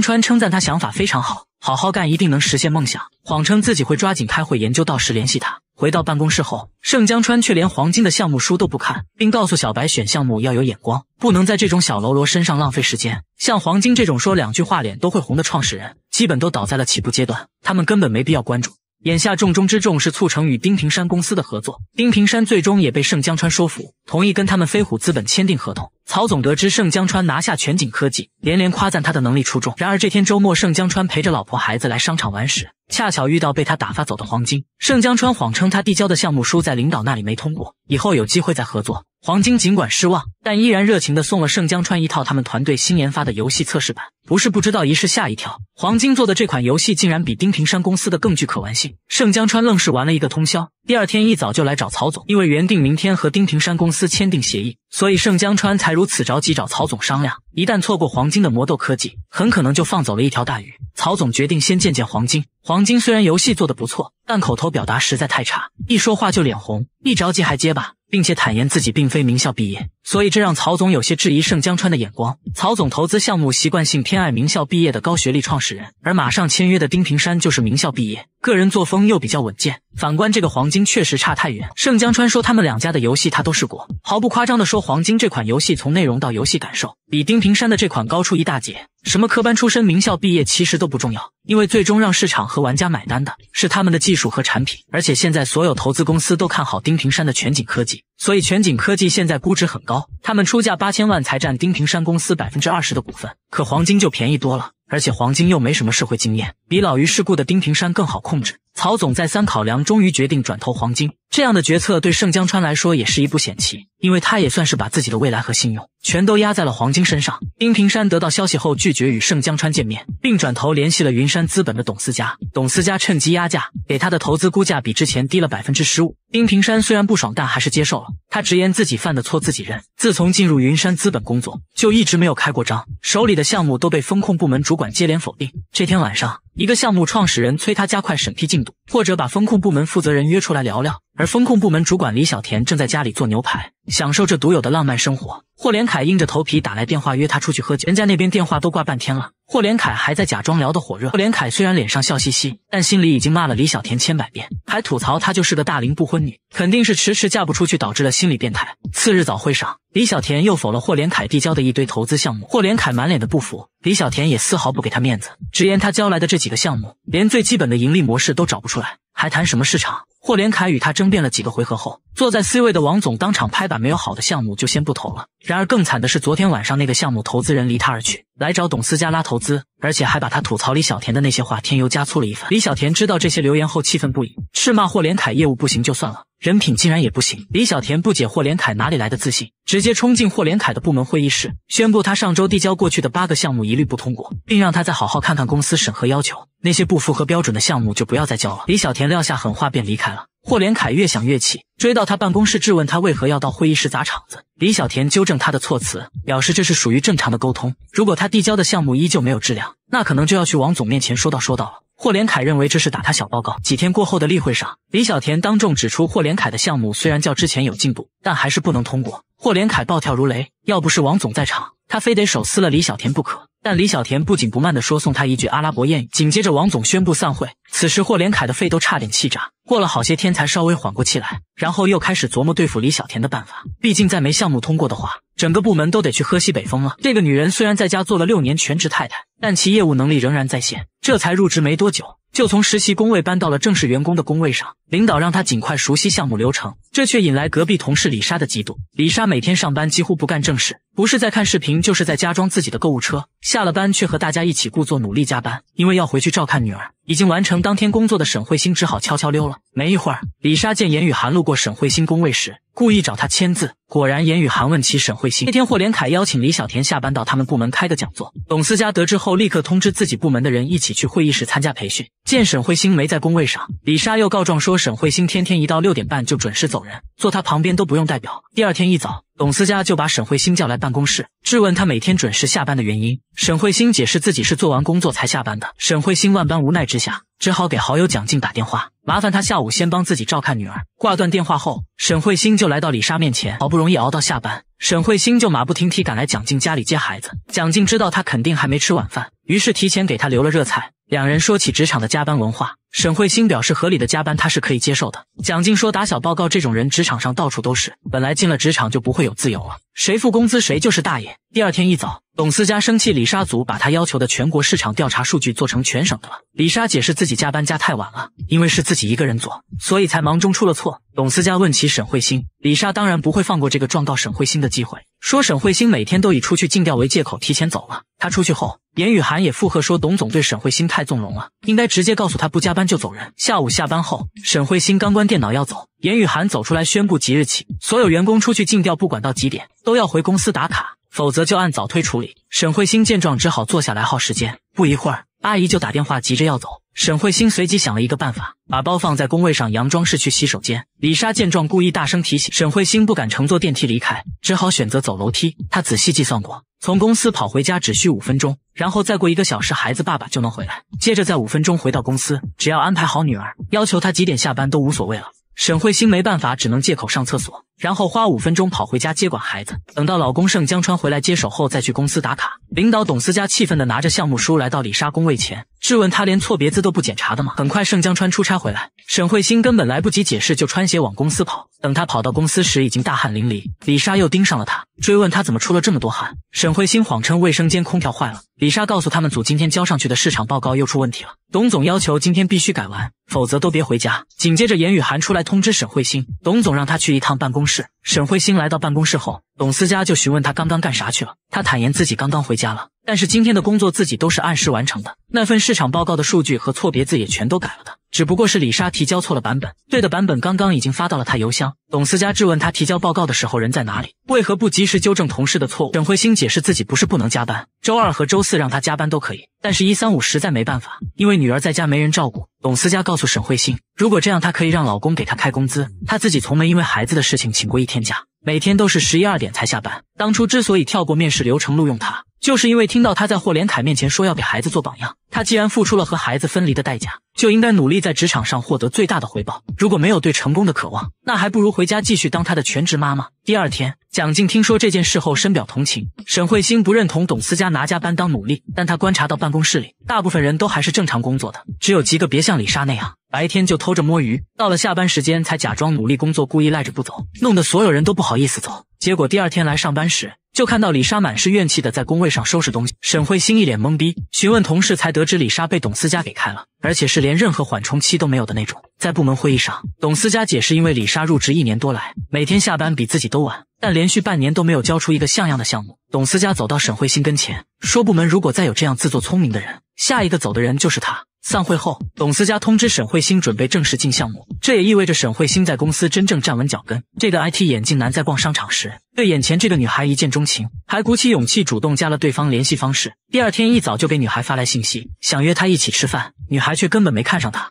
川称赞他想法非常好，好好干一定能实现梦想，谎称自己会抓紧开会研究，到时联系他。回到办公室后，盛江川却连黄金的项目书都不看，并告诉小白选项目要有眼光，不能在这种小喽啰身上浪费时间。像黄金这种说两句话脸都会红的创始人，基本都倒在了起步阶段，他们根本没必要关注。眼下重中之重是促成与丁平山公司的合作。丁平山最终也被盛江川说服，同意跟他们飞虎资本签订合同。曹总得知盛江川拿下全景科技，连连夸赞他的能力出众。然而这天周末，盛江川陪着老婆孩子来商场玩时，恰巧遇到被他打发走的黄金。盛江川谎称他递交的项目书在领导那里没通过，以后有机会再合作。黄金尽管失望，但依然热情地送了盛江川一套他们团队新研发的游戏测试版。不是不知道一试吓一跳，黄金做的这款游戏竟然比丁平山公司的更具可玩性。盛江川愣是玩了一个通宵，第二天一早就来找曹总，因为原定明天和丁平山公司签订协议，所以盛江川才如此着急找曹总商量。一旦错过黄金的魔斗科技，很可能就放走了一条大鱼。曹总决定先见见黄金。黄金虽然游戏做的不错，但口头表达实在太差，一说话就脸红，一着急还结巴。并且坦言自己并非名校毕业，所以这让曹总有些质疑盛江川的眼光。曹总投资项目习惯性偏爱名校毕业的高学历创始人，而马上签约的丁平山就是名校毕业，个人作风又比较稳健。反观这个黄金，确实差太远。盛江川说他们两家的游戏他都试过，毫不夸张的说，黄金这款游戏从内容到游戏感受，比丁平山的这款高出一大截。什么科班出身、名校毕业其实都不重要，因为最终让市场和玩家买单的是他们的技术和产品。而且现在所有投资公司都看好丁平山的全景科技，所以全景科技现在估值很高，他们出价八千万才占丁平山公司百分之二十的股份。可黄金就便宜多了，而且黄金又没什么社会经验，比老于世故的丁平山更好控制。曹总再三考量，终于决定转投黄金。这样的决策对盛江川来说也是一步险棋，因为他也算是把自己的未来和信用全都压在了黄金身上。丁平山得到消息后拒绝与盛江川见面，并转头联系了云山资本的董思佳。董思佳趁机压价，给他的投资估价比之前低了百分之十五。丁平山虽然不爽，但还是接受了。他直言自己犯的错自己认，自从进入云山资本工作，就一直没有开过张，手里的项目都被风控部门主管接连否定。这天晚上，一个项目创始人催他加快审批进度，或者把风控部门负责人约出来聊聊。而风控部门主管李小田正在家里做牛排，享受着独有的浪漫生活。霍连凯硬着头皮打来电话约他出去喝酒，人家那边电话都挂半天了，霍连凯还在假装聊得火热。霍连凯虽然脸上笑嘻嘻，但心里已经骂了李小田千百遍，还吐槽她就是个大龄不婚女，肯定是迟迟嫁不出去，导致了心理变态。次日早会上，李小田又否了霍连凯递交的一堆投资项目，霍连凯满脸的不服，李小田也丝毫不给他面子，直言他交来的这几个项目，连最基本的盈利模式都找不出来，还谈什么市场？霍连凯与他争辩了几个回合后，坐在 C 位的王总当场拍板，没有好的项目就先不投了。然而更惨的是，昨天晚上那个项目投资人离他而去，来找董思佳拉投资，而且还把他吐槽李小田的那些话添油加醋了一番。李小田知道这些留言后，气愤不已，斥骂霍连凯业务不行就算了，人品竟然也不行。李小田不解霍连凯哪里来的自信，直接冲进霍连凯的部门会议室，宣布他上周递交过去的八个项目一律不通过，并让他再好好看看公司审核要求，那些不符合标准的项目就不要再交了。李小田撂下狠话便离开了。霍连凯越想越气，追到他办公室质问他为何要到会议室砸场子。李小田纠正他的措辞，表示这是属于正常的沟通。如果他递交的项目依旧没有质量，那可能就要去王总面前说道说道了。霍连凯认为这是打他小报告。几天过后的例会上，李小田当众指出，霍连凯的项目虽然较之前有进步，但还是不能通过。霍连凯暴跳如雷，要不是王总在场，他非得手撕了李小田不可。但李小田不紧不慢地说送他一句阿拉伯谚语。紧接着，王总宣布散会。此时，霍连凯的肺都差点气炸。过了好些天，才稍微缓过气来，然后又开始琢磨对付李小田的办法。毕竟，再没项目通过的话，整个部门都得去喝西北风了。这个女人虽然在家做了六年全职太太，但其业务能力仍然在线。这才入职没多久。就从实习工位搬到了正式员工的工位上，领导让他尽快熟悉项目流程，这却引来隔壁同事李莎的嫉妒。李莎每天上班几乎不干正事，不是在看视频，就是在加装自己的购物车。下了班却和大家一起故作努力加班，因为要回去照看女儿。已经完成当天工作的沈慧星只好悄悄溜了。没一会儿，李莎见严雨涵路过沈慧星工位时，故意找她签字。果然，严雨涵问起沈慧星。那天，霍连凯邀请李小田下班到他们部门开个讲座。董思佳得知后，立刻通知自己部门的人一起去会议室参加培训。见沈慧星没在工位上，李莎又告状说沈慧星天天一到六点半就准时走人，坐她旁边都不用代表。第二天一早。董思佳就把沈慧星叫来办公室，质问他每天准时下班的原因。沈慧星解释自己是做完工作才下班的。沈慧星万般无奈之下，只好给好友蒋静打电话，麻烦他下午先帮自己照看女儿。挂断电话后，沈慧星就来到李莎面前，好不容易熬到下班，沈慧星就马不停蹄赶来蒋静家里接孩子。蒋静知道他肯定还没吃晚饭，于是提前给他留了热菜。两人说起职场的加班文化，沈慧星表示合理的加班他是可以接受的。蒋静说打小报告这种人职场上到处都是，本来进了职场就不会有自由了，谁付工资谁就是大爷。第二天一早，董思佳生气李莎组把他要求的全国市场调查数据做成全省的了。李莎解释自己加班加太晚了，因为是自己一个人做，所以才忙中出了错。董思佳问起沈慧星，李莎当然不会放过这个状告沈慧星的机会，说沈慧星每天都以出去尽调为借口提前走了。他出去后。严雨涵也附和说：“董总对沈慧欣太纵容了，应该直接告诉他不加班就走人。”下午下班后，沈慧欣刚关电脑要走，严雨涵走出来宣布，即日起所有员工出去尽调，不管到几点，都要回公司打卡，否则就按早推处理。沈慧欣见状，只好坐下来耗时间。不一会儿，阿姨就打电话急着要走。沈慧欣随即想了一个办法，把包放在工位上，佯装是去洗手间。李莎见状，故意大声提醒沈慧欣，不敢乘坐电梯离开，只好选择走楼梯。她仔细计算过，从公司跑回家只需五分钟，然后再过一个小时，孩子爸爸就能回来，接着再五分钟回到公司。只要安排好女儿，要求她几点下班都无所谓了。沈慧星没办法，只能借口上厕所。然后花五分钟跑回家接管孩子，等到老公盛江川回来接手后，再去公司打卡。领导董思佳气愤的拿着项目书来到李莎工位前，质问他连错别字都不检查的吗？很快盛江川出差回来，沈慧欣根本来不及解释，就穿鞋往公司跑。等他跑到公司时，已经大汗淋漓。李莎又盯上了他，追问他怎么出了这么多汗。沈慧欣谎称卫生间空调坏了。李莎告诉他们组今天交上去的市场报告又出问题了，董总要求今天必须改完，否则都别回家。紧接着严雨涵出来通知沈慧欣，董总让他去一趟办公是。沈慧星来到办公室后，董思佳就询问他刚刚干啥去了。他坦言自己刚刚回家了，但是今天的工作自己都是按时完成的。那份市场报告的数据和错别字也全都改了的，只不过是李莎提交错了版本，对的版本刚刚已经发到了他邮箱。董思佳质问他提交报告的时候人在哪里，为何不及时纠正同事的错误？沈慧星解释自己不是不能加班，周二和周四让他加班都可以，但是一三五实在没办法，因为女儿在家没人照顾。董思佳告诉沈慧星，如果这样，她可以让老公给她开工资。她自己从没因为孩子的事情请过一天假，每天都是十一二点才下班。当初之所以跳过面试流程录用她，就是因为听到她在霍连凯面前说要给孩子做榜样。她既然付出了和孩子分离的代价，就应该努力在职场上获得最大的回报。如果没有对成功的渴望，那还不如回家继续当她的全职妈妈。第二天，蒋静听说这件事后深表同情。沈慧星不认同董思佳拿加班当努力，但她观察到办公室里大部分人都还是正常工作的，只有极个别像李莎那样白天就偷着摸鱼，到了下班时间才假装努力工作，故意赖着不走，弄得所有人都不好意思走。结果第二天来上班时，就看到李莎满是怨气的在工位上收拾东西。沈慧星一脸懵逼，询问同事才得知李莎被董思佳给开了，而且是连任何缓冲期都没有的那种。在部门会议上，董思佳解释，因为李莎入职一年多来，每天下班比自己都晚，但连续半年都没有交出一个像样的项目。董思佳走到沈慧星跟前，说：“部门如果再有这样自作聪明的人，下一个走的人就是他。”散会后，董思佳通知沈慧星准备正式进项目，这也意味着沈慧星在公司真正站稳脚跟。这个 IT 眼镜男在逛商场时，对眼前这个女孩一见钟情，还鼓起勇气主动加了对方联系方式。第二天一早就给女孩发来信息，想约她一起吃饭，女孩却根本没看上他。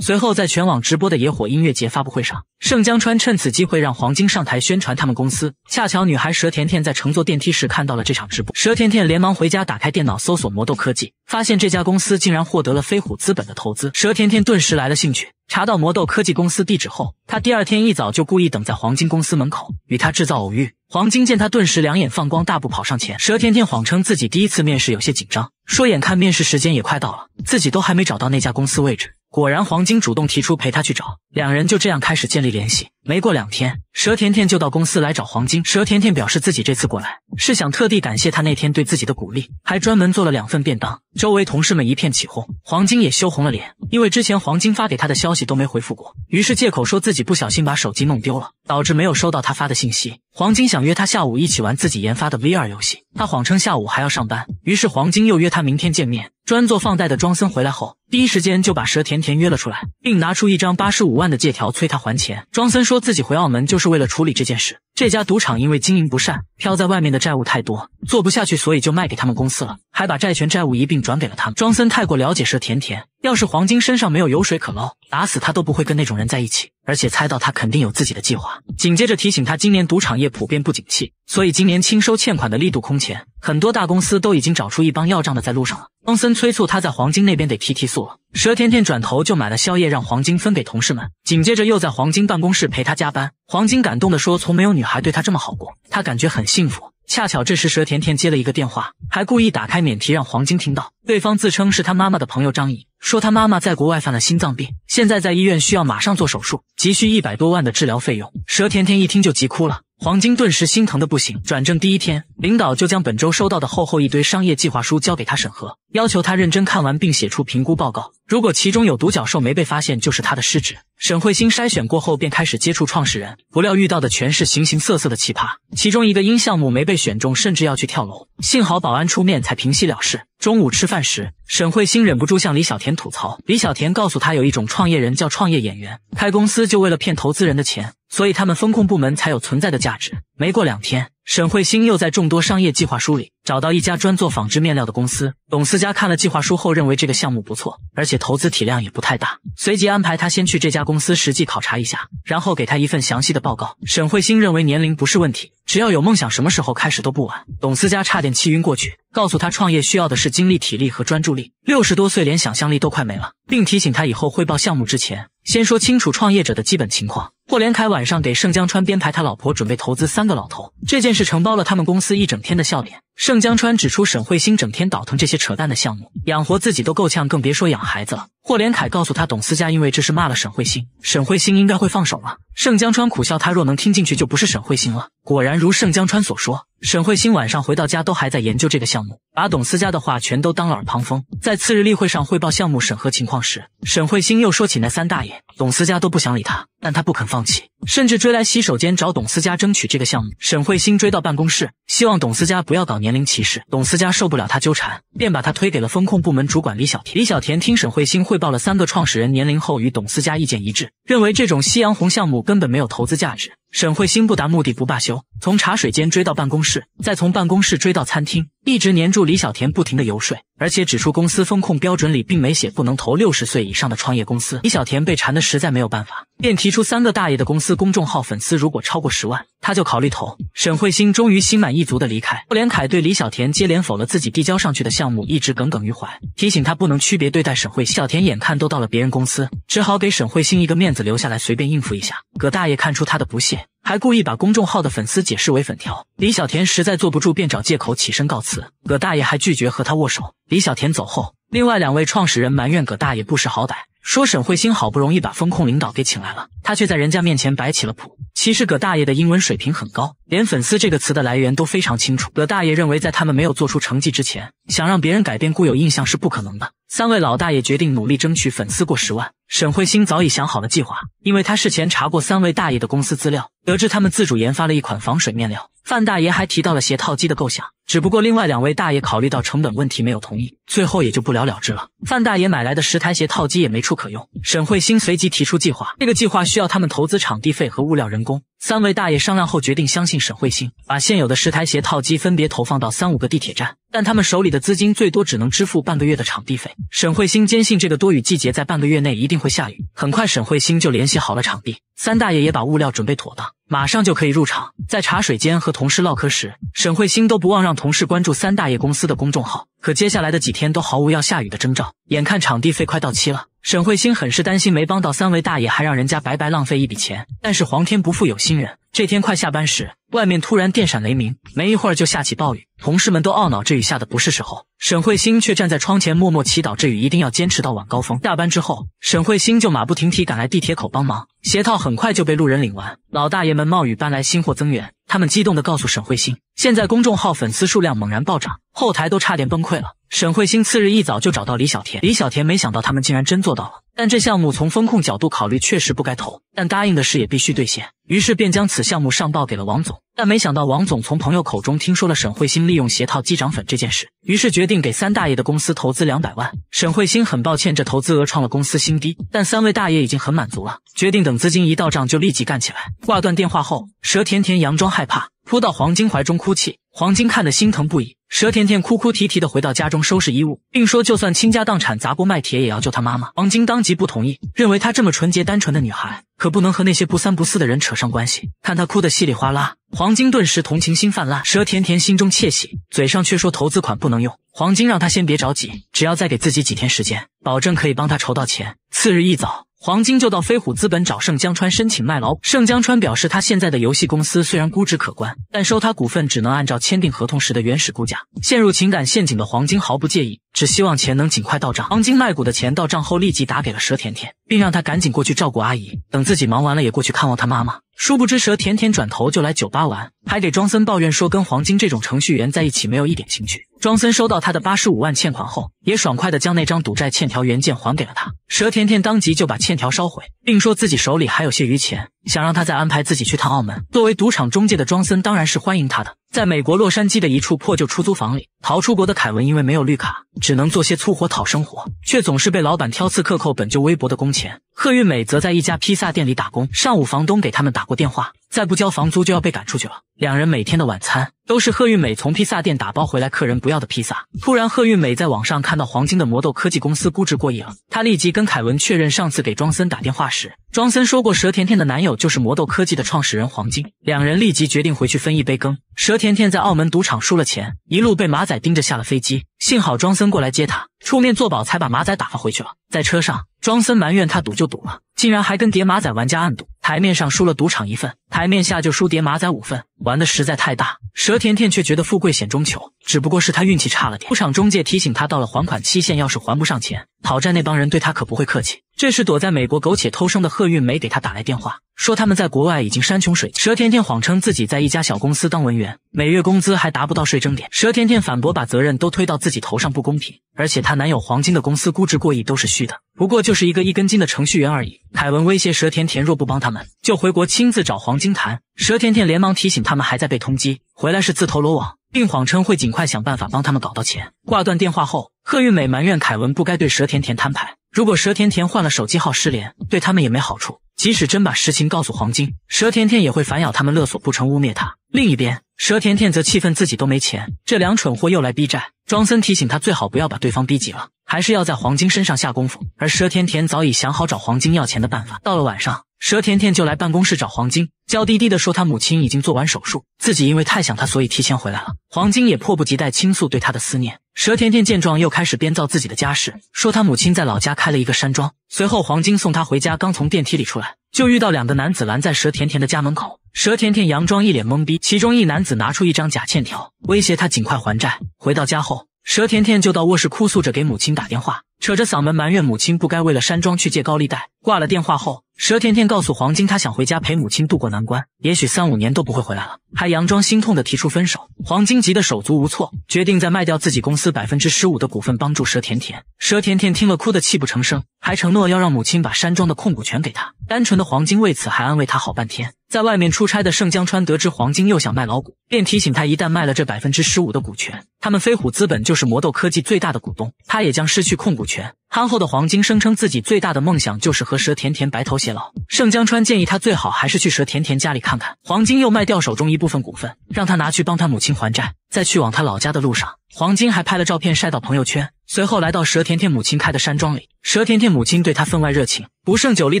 随后，在全网直播的野火音乐节发布会上，盛江川趁此机会让黄金上台宣传他们公司。恰巧女孩佘甜甜在乘坐电梯时看到了这场直播，佘甜甜连忙回家打开电脑搜索魔豆科技，发现这家公司竟然获得了飞虎资本的投资。佘甜甜顿时来了兴趣，查到魔豆科技公司地址后，她第二天一早就故意等在黄金公司门口，与他制造偶遇。黄金见他，顿时两眼放光，大步跑上前。佘甜甜谎称自己第一次面试有些紧张，说眼看面试时间也快到了，自己都还没找到那家公司位置。果然，黄金主动提出陪他去找，两人就这样开始建立联系。没过两天，佘甜甜就到公司来找黄金。佘甜甜表示自己这次过来是想特地感谢他那天对自己的鼓励，还专门做了两份便当。周围同事们一片起哄，黄金也羞红了脸，因为之前黄金发给他的消息都没回复过，于是借口说自己不小心把手机弄丢了，导致没有收到他发的信息。黄金想约他下午一起玩自己研发的 VR 游戏，他谎称下午还要上班，于是黄金又约他明天见面。专做放贷的庄森回来后，第一时间就把佘甜甜约了出来，并拿出一张八十五万的借条催他还钱。庄森说自己回澳门就是为了处理这件事。这家赌场因为经营不善，飘在外面的债务太多，做不下去，所以就卖给他们公司了，还把债权债务一并转给了他们。庄森太过了解佘甜甜，要是黄金身上没有油水可捞，打死他都不会跟那种人在一起。而且猜到他肯定有自己的计划，紧接着提醒他，今年赌场业普遍不景气，所以今年清收欠款的力度空前，很多大公司都已经找出一帮要账的在路上了。汪森催促他在黄金那边得提提速了。佘甜甜转头就买了宵夜让黄金分给同事们，紧接着又在黄金办公室陪他加班。黄金感动的说：“从没有女孩对他这么好过，他感觉很幸福。”恰巧这时蛇甜甜接了一个电话，还故意打开免提让黄金听到。对方自称是他妈妈的朋友张颖，说他妈妈在国外犯了心脏病，现在在医院需要马上做手术，急需一百多万的治疗费用。蛇甜甜一听就急哭了。黄金顿时心疼的不行。转正第一天，领导就将本周收到的厚厚一堆商业计划书交给他审核，要求他认真看完并写出评估报告。如果其中有独角兽没被发现，就是他的失职。沈慧星筛选过后，便开始接触创始人，不料遇到的全是形形色色的奇葩。其中一个因项目没被选中，甚至要去跳楼，幸好保安出面才平息了事。中午吃饭时，沈慧星忍不住向李小田吐槽。李小田告诉他，有一种创业人叫创业演员，开公司就为了骗投资人的钱，所以他们风控部门才有存在的价值。没过两天。沈慧星又在众多商业计划书里找到一家专做纺织面料的公司。董思佳看了计划书后，认为这个项目不错，而且投资体量也不太大，随即安排他先去这家公司实际考察一下，然后给他一份详细的报告。沈慧星认为年龄不是问题，只要有梦想，什么时候开始都不晚。董思佳差点气晕过去，告诉他创业需要的是精力、体力和专注力，六十多岁连想象力都快没了，并提醒他以后汇报项目之前，先说清楚创业者的基本情况。霍连凯晚上给盛江川编排他老婆准备投资三个老头，这件事承包了他们公司一整天的笑点。盛江川指出沈慧星整天倒腾这些扯淡的项目，养活自己都够呛，更别说养孩子了。霍连凯告诉他，董思佳因为这事骂了沈慧星，沈慧星应该会放手了。盛江川苦笑，他若能听进去，就不是沈慧星了。果然如盛江川所说，沈慧星晚上回到家都还在研究这个项目，把董思佳的话全都当耳旁风。在次日例会上汇报项目审核情况时，沈慧星又说起那三大爷，董思佳都不想理他，但他不肯放弃，甚至追来洗手间找董思佳争取这个项目。沈慧星追到办公室，希望董思佳不要搞年龄歧视。董思佳受不了他纠缠，便把他推给了风控部门主管李小田。李小田听沈慧星汇报了三个创始人年龄后，与董思佳意见一致，认为这种夕阳红项目根本没有投资价值。沈慧星不达目的不罢休，从茶水间追到办公室，再从办公室追到餐厅，一直黏住李李小田，不停的游说，而且指出公司风控标准里并没写不能投六十岁以上的创业公司。李小田被缠的实在没有办法，便提出三个大爷的公司公众号粉丝如果超过十万，他就考虑投。沈慧星终于心满意足的离开。霍连凯对李小田接连否了自己递交上去的项目一直耿耿于怀，提醒他不能区别对待沈慧。小田眼看都到了别人公司，只好给沈慧星一个面子，留下来随便应付一下。葛大爷看出他的不屑。还故意把公众号的粉丝解释为粉条，李小田实在坐不住，便找借口起身告辞。葛大爷还拒绝和他握手。李小田走后，另外两位创始人埋怨葛大爷不识好歹，说沈慧星好不容易把风控领导给请来了，他却在人家面前摆起了谱。其实葛大爷的英文水平很高，连粉丝这个词的来源都非常清楚。葛大爷认为，在他们没有做出成绩之前，想让别人改变固有印象是不可能的。三位老大爷决定努力争取粉丝过十万。沈慧星早已想好了计划，因为他事前查过三位大爷的公司资料，得知他们自主研发了一款防水面料。范大爷还提到了鞋套机的构想，只不过另外两位大爷考虑到成本问题没有同意，最后也就不了了之了。范大爷买来的十台鞋套机也没处可用。沈慧星随即提出计划，这个计划需要他们投资场地费和物料人工。三位大爷商量后决定相信沈慧星，把现有的十台鞋套机分别投放到三五个地铁站，但他们手里的资金最多只能支付半个月的场地费。沈慧星坚信这个多雨季节在半个月内一定会下雨。很快，沈慧星就联系好了场地，三大爷也把物料准备妥当，马上就可以入场。在茶水间和同事唠嗑时，沈慧星都不忘让同事关注三大爷公司的公众号。可接下来的几天都毫无要下雨的征兆，眼看场地费快到期了，沈慧星很是担心没帮到三位大爷，还让人家白白浪费一笔钱。但是皇天不负有心人，这天快下班时，外面突然电闪雷鸣，没一会儿就下起暴雨。同事们都懊恼这雨下的不是时候，沈慧星却站在窗前默默祈祷这雨一定要坚持到晚高峰。下班之后，沈慧星就马不停蹄赶来地铁口帮忙，鞋套很快就被路人领完。老大爷们冒雨搬来新货增援，他们激动的告诉沈慧星，现在公众号粉丝数量猛然暴涨，后台都差点崩溃了。沈慧星次日一早就找到李小田，李小田没想到他们竟然真做到了。但这项目从风控角度考虑确实不该投，但答应的事也必须兑现，于是便将此项目上报给了王总。但没想到王总从朋友口中听说了沈慧星利用鞋套击涨粉这件事，于是决定给三大爷的公司投资两百万。沈慧星很抱歉，这投资额创了公司新低，但三位大爷已经很满足了，决定等资金一到账就立即干起来。挂断电话后，佘甜甜佯装害怕，扑到黄金怀中哭泣。黄金看得心疼不已，蛇甜甜哭哭啼啼的回到家中收拾衣物，并说就算倾家荡产砸锅卖铁也要救她妈妈。黄金当即不同意，认为她这么纯洁单纯的女孩，可不能和那些不三不四的人扯上关系。看她哭得稀里哗啦，黄金顿时同情心泛滥，蛇甜甜心中窃喜，嘴上却说投资款不能用。黄金让她先别着急，只要再给自己几天时间，保证可以帮她筹到钱。次日一早。黄金就到飞虎资本找盛江川申请卖老。盛江川表示，他现在的游戏公司虽然估值可观，但收他股份只能按照签订合同时的原始估价。陷入情感陷阱的黄金毫不介意，只希望钱能尽快到账。黄金卖股的钱到账后，立即打给了佘甜甜，并让他赶紧过去照顾阿姨，等自己忙完了也过去看望他妈妈。殊不知，蛇甜甜转头就来酒吧玩，还给庄森抱怨说跟黄金这种程序员在一起没有一点情趣。庄森收到他的八十五万欠款后，也爽快的将那张赌债欠条原件还给了他。蛇甜甜当即就把欠条烧毁，并说自己手里还有些余钱，想让他再安排自己去趟澳门。作为赌场中介的庄森当然是欢迎他的。在美国洛杉矶的一处破旧出租房里，逃出国的凯文因为没有绿卡，只能做些粗活讨生活，却总是被老板挑刺克扣本就微薄的工钱。贺玉美则在一家披萨店里打工，上午房东给他们打过电话，再不交房租就要被赶出去了。两人每天的晚餐都是贺玉美从披萨店打包回来客人不要的披萨。突然，贺玉美在网上看到黄金的魔豆科技公司估值过亿了，她立即跟凯文确认上次给庄森打电话时，庄森说过蛇甜甜的男友就是魔豆科技的创始人黄金。两人立即决定回去分一杯羹。蛇甜甜在澳门赌场输了钱，一路被马仔盯着下了飞机，幸好庄森过来接她，出面作保，才把马仔打发回去了。在车上，庄森埋怨他赌就赌了，竟然还跟叠马仔玩家暗赌。台面上输了赌场一份，台面下就输叠马仔五份，玩的实在太大。佘甜甜却觉得富贵险中求，只不过是他运气差了点。赌场中介提醒他，到了还款期限，要是还不上钱，讨债那帮人对他可不会客气。这时，躲在美国苟且偷生的贺运梅给他打来电话，说他们在国外已经山穷水尽。佘甜甜谎称自己在一家小公司当文员，每月工资还达不到税征点。佘甜甜反驳，把责任都推到自己头上不公平，而且她男友黄金的公司估值过亿都是虚的，不过就是一个一根筋的程序员而已。凯文威胁佘甜甜，若不帮他们，就回国亲自找黄金谈。佘甜甜连忙提醒他们还在被通缉，回来是自投罗网，并谎称会尽快想办法帮他们搞到钱。挂断电话后，贺玉美埋怨凯文不该对佘甜甜摊牌。如果佘甜甜换了手机号失联，对他们也没好处。即使真把实情告诉黄金，佘甜甜也会反咬他们勒索不成，污蔑他。另一边，佘甜甜则气愤自己都没钱，这两蠢货又来逼债。庄森提醒他最好不要把对方逼急了，还是要在黄金身上下功夫。而佘甜甜早已想好找黄金要钱的办法。到了晚上，佘甜甜就来办公室找黄金，娇滴滴的说她母亲已经做完手术，自己因为太想她，所以提前回来了。黄金也迫不及待倾诉对她的思念。佘甜甜见状，又开始编造自己的家事，说她母亲在老家开了一个山庄。随后，黄金送她回家，刚从电梯里出来，就遇到两个男子拦在蛇甜甜的家门口。蛇甜甜佯装一脸懵逼，其中一男子拿出一张假欠条，威胁她尽快还债。回到家后，蛇甜甜就到卧室哭诉着给母亲打电话，扯着嗓门埋怨母亲不该为了山庄去借高利贷。挂了电话后，佘甜甜告诉黄金，她想回家陪母亲渡过难关，也许三五年都不会回来了，还佯装心痛的提出分手。黄金急得手足无措，决定再卖掉自己公司百分之十五的股份，帮助佘甜甜。佘甜甜听了，哭得泣不成声，还承诺要让母亲把山庄的控股权给她。单纯的黄金为此还安慰她好半天。在外面出差的盛江川得知黄金又想卖老股，便提醒他，一旦卖了这百分之十五的股权，他们飞虎资本就是魔豆科技最大的股东，他也将失去控股权权。憨厚的黄金声称自己最大的梦想就是和佘甜甜白头偕老。盛江川建议他最好还是去佘甜甜家里看看。黄金又卖掉手中一部分股份，让他拿去帮他母亲还债。在去往他老家的路上，黄金还拍了照片晒到朋友圈。随后来到佘甜甜母亲开的山庄里，佘甜甜母亲对他分外热情。不胜酒力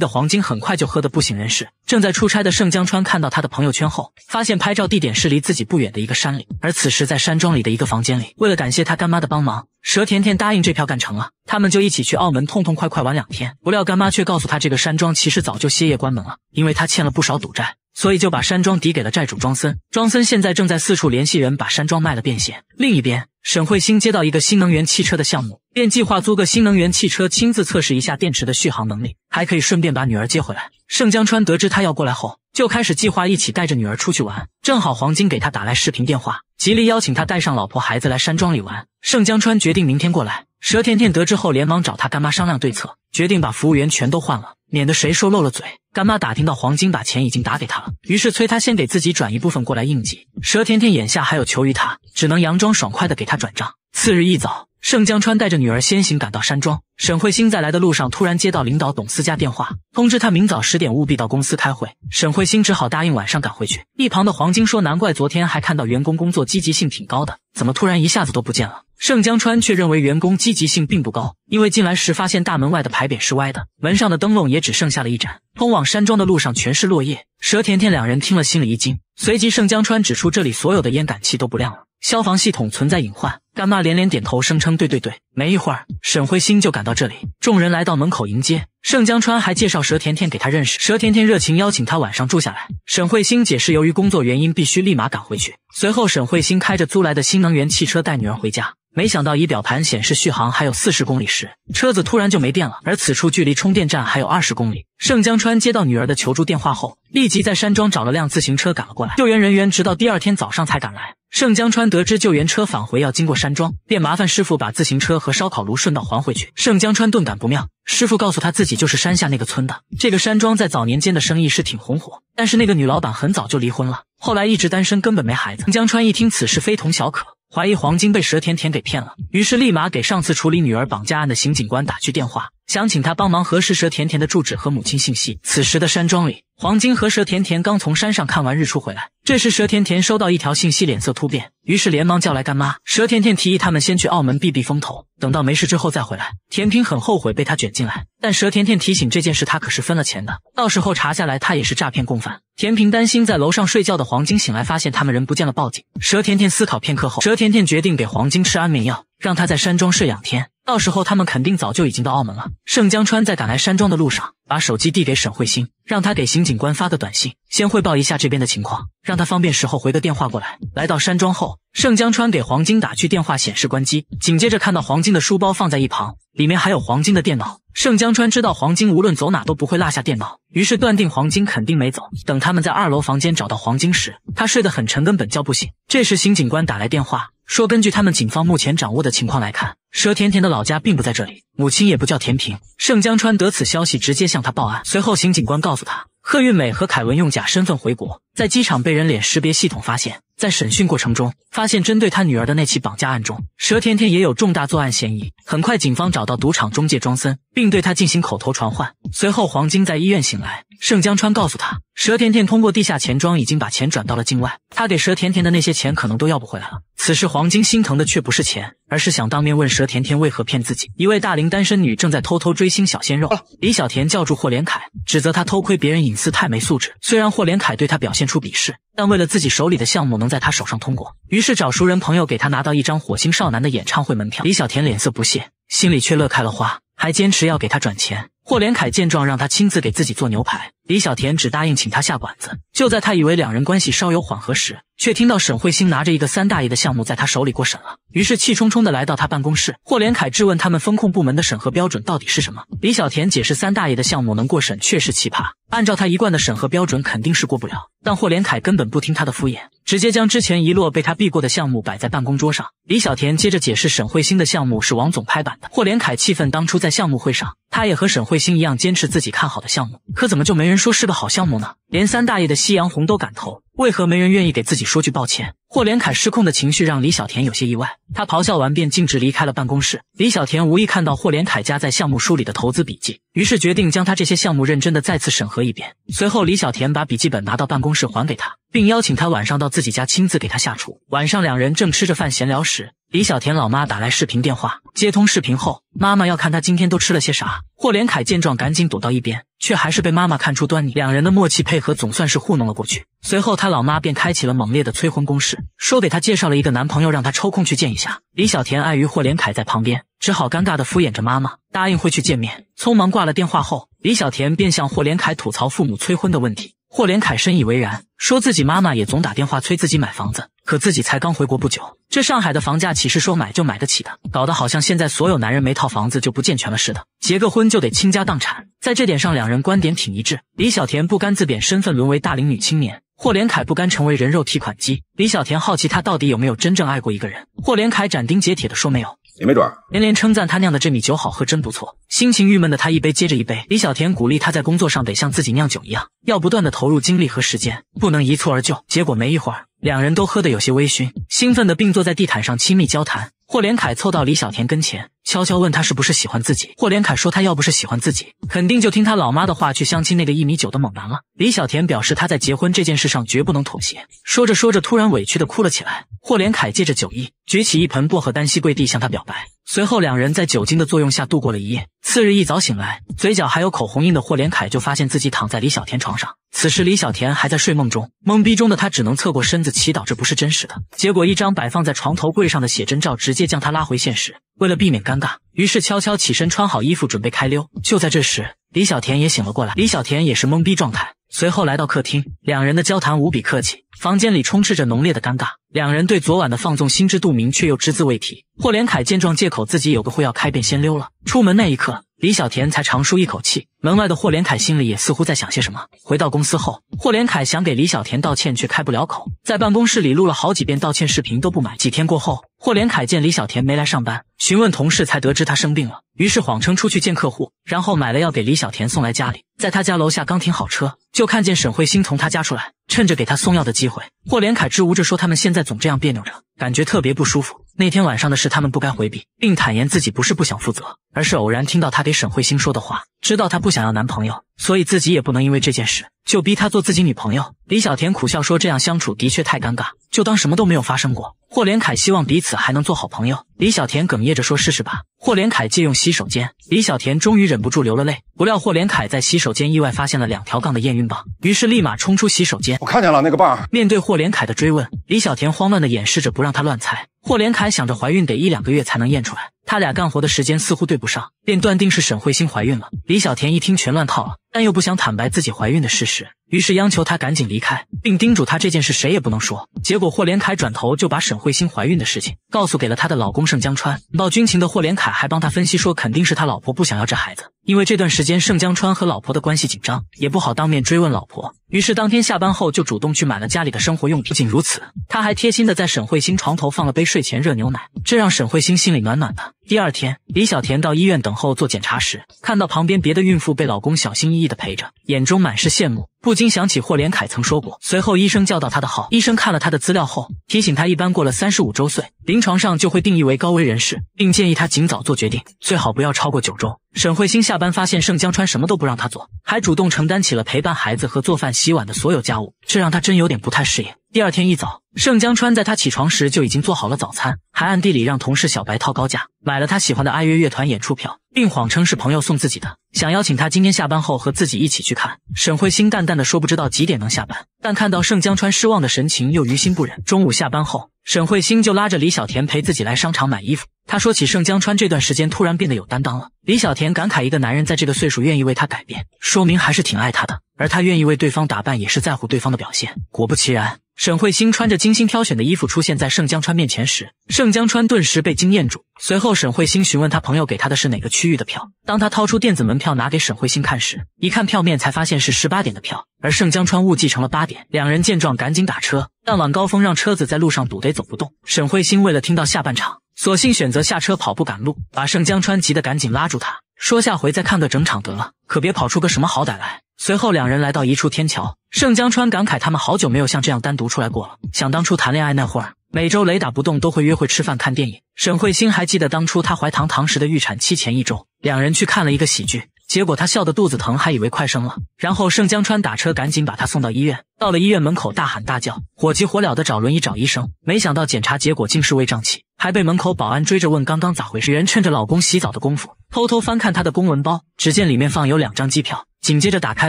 的黄金很快就喝得不省人事。正在出差的盛江川看到他的朋友圈后，发现拍照地点是离自己不远的一个山里。而此时在山庄里的一个房间里，为了感谢他干妈的帮忙，佘甜甜答应这票干成了，他们就一起去澳门痛痛快快玩两天。不料干妈却告诉他，这个山庄其实早就歇业关门了，因为他欠了不少赌债。所以就把山庄抵给了债主庄森。庄森现在正在四处联系人，把山庄卖了变现。另一边，沈慧星接到一个新能源汽车的项目，便计划租个新能源汽车，亲自测试一下电池的续航能力，还可以顺便把女儿接回来。盛江川得知他要过来后，就开始计划一起带着女儿出去玩。正好黄金给他打来视频电话，极力邀请他带上老婆孩子来山庄里玩。盛江川决定明天过来。佘甜甜得知后，连忙找她干妈商量对策，决定把服务员全都换了，免得谁说漏了嘴。干妈打听到黄金把钱已经打给他了，于是催他先给自己转一部分过来应急。佘甜甜眼下还有求于他，只能佯装爽快的给他转账。次日一早，盛江川带着女儿先行赶到山庄。沈慧欣在来的路上突然接到领导董思佳电话，通知他明早十点务必到公司开会。沈慧欣只好答应晚上赶回去。一旁的黄金说：“难怪昨天还看到员工工作积极性挺高的，怎么突然一下子都不见了？”盛江川却认为员工积极性并不高，因为进来时发现大门外的牌匾是歪的，门上的灯笼也只剩下了一盏，通往山庄的路上全是落叶。佘甜甜两人听了心里一惊，随即盛江川指出这里所有的烟感器都不亮了，消防系统存在隐患。干妈连连点头，声称对对对。没一会儿，沈慧星就赶到这里，众人来到门口迎接。盛江川还介绍蛇甜甜给他认识，蛇甜甜热情邀请他晚上住下来。沈慧星解释，由于工作原因，必须立马赶回去。随后，沈慧星开着租来的新能源汽车带女儿回家。没想到仪表盘显示续航还有四十公里时，车子突然就没电了，而此处距离充电站还有二十公里。盛江川接到女儿的求助电话后，立即在山庄找了辆自行车赶了过来。救援人员直到第二天早上才赶来。盛江川得知救援车返回要经过山庄，便麻烦师傅把自行车和烧烤炉顺道还回去。盛江川顿感不妙，师傅告诉他自己就是山下那个村的。这个山庄在早年间的生意是挺红火，但是那个女老板很早就离婚了，后来一直单身，根本没孩子。江川一听此事非同小可。怀疑黄金被佘甜甜给骗了，于是立马给上次处理女儿绑架案的刑警官打去电话，想请他帮忙核实蛇甜甜的住址和母亲信息。此时的山庄里，黄金和蛇甜甜刚从山上看完日出回来。这时蛇甜甜收到一条信息，脸色突变，于是连忙叫来干妈。蛇甜甜提议他们先去澳门避避风头，等到没事之后再回来。甜平很后悔被他卷进来，但蛇甜甜提醒这件事他可是分了钱的，到时候查下来他也是诈骗共犯。甜平担心在楼上睡觉的黄金醒来发现他们人不见了报警。蛇甜甜思考片刻后，蛇甜甜决定给黄金吃安眠药，让他在山庄睡两天，到时候他们肯定早就已经到澳门了。盛江川在赶来山庄的路上，把手机递给沈慧星，让她给邢警官发个短信，先汇报一下这边的情况，让他方便时候回个电话过来。来到山庄后，盛江川给黄金打去电话，显示关机，紧接着看到黄金的书包放在一旁，里面还有黄金的电脑。盛江川知道黄金无论走哪都不会落下电脑，于是断定黄金肯定没走。等他们在二楼房间找到黄金时，他睡得很沉，根本叫不醒。这时邢警官打来电话，说根据他们警方目前掌握的情况来看，佘甜甜的老家并不在这里，母亲也不叫甜萍。盛江川得此消息，直接向他报案。随后邢警官告诉他，贺运美和凯文用假身份回国，在机场被人脸识别系统发现。在审讯过程中，发现针对他女儿的那起绑架案中，佘甜甜也有重大作案嫌疑。很快，警方找到赌场中介庄森，并对他进行口头传唤。随后，黄金在医院醒来，盛江川告诉他，佘甜甜通过地下钱庄已经把钱转到了境外，他给佘甜甜的那些钱可能都要不回来了。此时，黄金心疼的却不是钱，而是想当面问佘甜甜为何骗自己。一位大龄单身女正在偷偷追星小鲜肉，李小田叫住霍连凯，指责他偷窥别人隐私太没素质。虽然霍连凯对他表现出鄙视。但为了自己手里的项目能在他手上通过，于是找熟人朋友给他拿到一张火星少男的演唱会门票。李小田脸色不屑，心里却乐开了花，还坚持要给他转钱。霍连凯见状，让他亲自给自己做牛排。李小田只答应请他下馆子。就在他以为两人关系稍有缓和时，却听到沈慧星拿着一个三大爷的项目在他手里过审了。于是气冲冲的来到他办公室。霍连凯质问他们风控部门的审核标准到底是什么。李小田解释，三大爷的项目能过审确实奇葩，按照他一贯的审核标准肯定是过不了。但霍连凯根本不听他的敷衍，直接将之前一摞被他避过的项目摆在办公桌上。李小田接着解释，沈慧星的项目是王总拍板的。霍连凯气愤，当初在项目会上，他也和沈慧星一样坚持自己看好的项目，可怎么就没人说是个好项目呢？连三大爷的夕阳红都敢投，为何没人愿意给自己说句抱歉？霍连凯失控的情绪让李小田有些意外，他咆哮完便径直离开了办公室。李小田无意看到霍连凯夹在项目书里的投资笔记，于是决定将他这些项目认真的再次审核一遍。随后，李小田把笔记本拿到办公室还给他，并邀请他晚上到自己家亲自给他下厨。晚上两人正吃着饭闲聊时，李小田老妈打来视频电话。接通视频后，妈妈要看他今天都吃了些啥。霍连凯见状，赶紧躲到一边，却还是被妈妈看出端倪。两人的默契配合总算是糊弄了过去。随后，他老妈便开启了猛烈的催婚攻势，说给他介绍了一个男朋友，让他抽空去见一下。李小田碍于霍连凯在旁边，只好尴尬的敷衍着妈妈，答应会去见面。匆忙挂了电话后，李小田便向霍连凯吐槽父母催婚的问题。霍连凯深以为然，说自己妈妈也总打电话催自己买房子，可自己才刚回国不久，这上海的房价岂是说买就买得起的？搞得好像现在所有男人没套房子就不健全了似的，结个婚就得倾家荡产。在这点上，两人观点挺一致。李小田不甘自贬身份沦为大龄女青年。霍连凯不甘成为人肉提款机，李小田好奇他到底有没有真正爱过一个人。霍连凯斩钉截铁地说没有，也没准儿。连连称赞他酿的这米酒好喝，真不错。心情郁闷的他一杯接着一杯。李小田鼓励他在工作上得像自己酿酒一样，要不断的投入精力和时间，不能一蹴而就。结果没一会儿，两人都喝得有些微醺，兴奋的并坐在地毯上亲密交谈。霍连凯凑到李小田跟前，悄悄问他是不是喜欢自己。霍连凯说他要不是喜欢自己，肯定就听他老妈的话去相亲那个一米九的猛男了。李小田表示他在结婚这件事上绝不能妥协。说着说着，突然委屈的哭了起来。霍连凯借着酒意，举起一盆薄荷单膝跪地向他表白。随后两人在酒精的作用下度过了一夜。次日一早醒来，嘴角还有口红印的霍连凯就发现自己躺在李小田床上。此时李小田还在睡梦中，懵逼中的他只能侧过身子祈祷这不是真实的。结果一张摆放在床头柜上的写真照直接将他拉回现实。为了避免尴尬，于是悄悄起身穿好衣服准备开溜。就在这时，李小田也醒了过来。李小田也是懵逼状态，随后来到客厅，两人的交谈无比客气，房间里充斥着浓烈的尴尬。两人对昨晚的放纵心知肚明，却又只字未提。霍连凯见状，借口自己有个会要开，便先溜了。出门那一刻。李小田才长舒一口气，门外的霍连凯心里也似乎在想些什么。回到公司后，霍连凯想给李小田道歉，却开不了口，在办公室里录了好几遍道歉视频都不满。几天过后，霍连凯见李小田没来上班，询问同事才得知他生病了，于是谎称出去见客户，然后买了药给李小田送来家里。在他家楼下刚停好车，就看见沈慧星从他家出来，趁着给他送药的机会，霍连凯支吾着说他们现在总这样别扭着，感觉特别不舒服。那天晚上的事他们不该回避，并坦言自己不是不想负责，而是偶然听到他给沈慧星说的话，知道他不不想要男朋友，所以自己也不能因为这件事就逼他做自己女朋友。李小田苦笑说：“这样相处的确太尴尬，就当什么都没有发生过。”霍连凯希望彼此还能做好朋友。李小田哽咽着说：“试试吧。”霍连凯借用洗手间，李小田终于忍不住流了泪。不料霍连凯在洗手间意外发现了两条杠的验孕棒，于是立马冲出洗手间。我看见了那个棒。面对霍连凯的追问，李小田慌乱的掩饰着不让他乱猜。霍连凯想着怀孕得一两个月才能验出来，他俩干活的时间似乎对不上，便断定是沈慧星怀孕了。李小田一听全乱套了，但又不想坦白自己怀孕的事实，于是央求他赶紧离开，并叮嘱他这件事谁也不能说。结果霍连凯转头就把沈慧星怀孕的事情告诉给了他的老公盛江川。报军情的霍连凯还帮他分析说，肯定是他老婆不想要这孩子，因为这段时间盛江川和老婆的关系紧张，也不好当面追问老婆。于是当天下班后就主动去买了家里的生活用品。不仅如此，他还贴心的在沈慧星床头放了杯睡前热牛奶，这让沈慧星心里暖暖的。第二天，李小田到医院等候做检查时，看到旁边别的孕妇被老公小心翼翼的陪着，眼中满是羡慕，不禁想起霍连凯曾说过。随后医生叫到他的号，医生看了他的资料后，提醒他一般过了三十五周岁，临床上就会定义为高危人士，并建议他尽早做决定，最好不要超过九周。沈慧欣下班发现盛江川什么都不让他做，还主动承担起了陪伴孩子和做饭洗碗的所有家务，这让她真有点不太适应。第二天一早，盛江川在他起床时就已经做好了早餐，还暗地里让同事小白掏高价买了他喜欢的爱乐乐团演出票，并谎称是朋友送自己的，想邀请他今天下班后和自己一起去看。沈慧星淡淡的说不知道几点能下班，但看到盛江川失望的神情又于心不忍。中午下班后，沈慧星就拉着李小田陪自己来商场买衣服。他说起盛江川这段时间突然变得有担当了，李小田感慨一个男人在这个岁数愿意为他改变，说明还是挺爱他的，而他愿意为对方打扮也是在乎对方的表现。果不其然。沈慧星穿着精心挑选的衣服出现在盛江川面前时，盛江川顿时被惊艳住。随后，沈慧星询问他朋友给他的是哪个区域的票。当他掏出电子门票拿给沈慧星看时，一看票面才发现是十八点的票，而盛江川误记成了八点。两人见状赶紧打车，但晚高峰让车子在路上堵得走不动。沈慧星为了听到下半场，索性选择下车跑步赶路，把盛江川急得赶紧拉住他，说下回再看个整场得了，可别跑出个什么好歹来。随后，两人来到一处天桥。盛江川感慨，他们好久没有像这样单独出来过了。想当初谈恋爱那会儿，每周雷打不动都会约会、吃饭、看电影。沈慧星还记得当初她怀唐唐时的预产期前一周，两人去看了一个喜剧，结果她笑得肚子疼，还以为快生了。然后盛江川打车赶紧把她送到医院。到了医院门口，大喊大叫，火急火燎的找轮椅找医生。没想到检查结果竟是胃胀气，还被门口保安追着问刚刚咋回事。人趁着老公洗澡的功夫，偷偷翻看他的公文包，只见里面放有两张机票。紧接着打开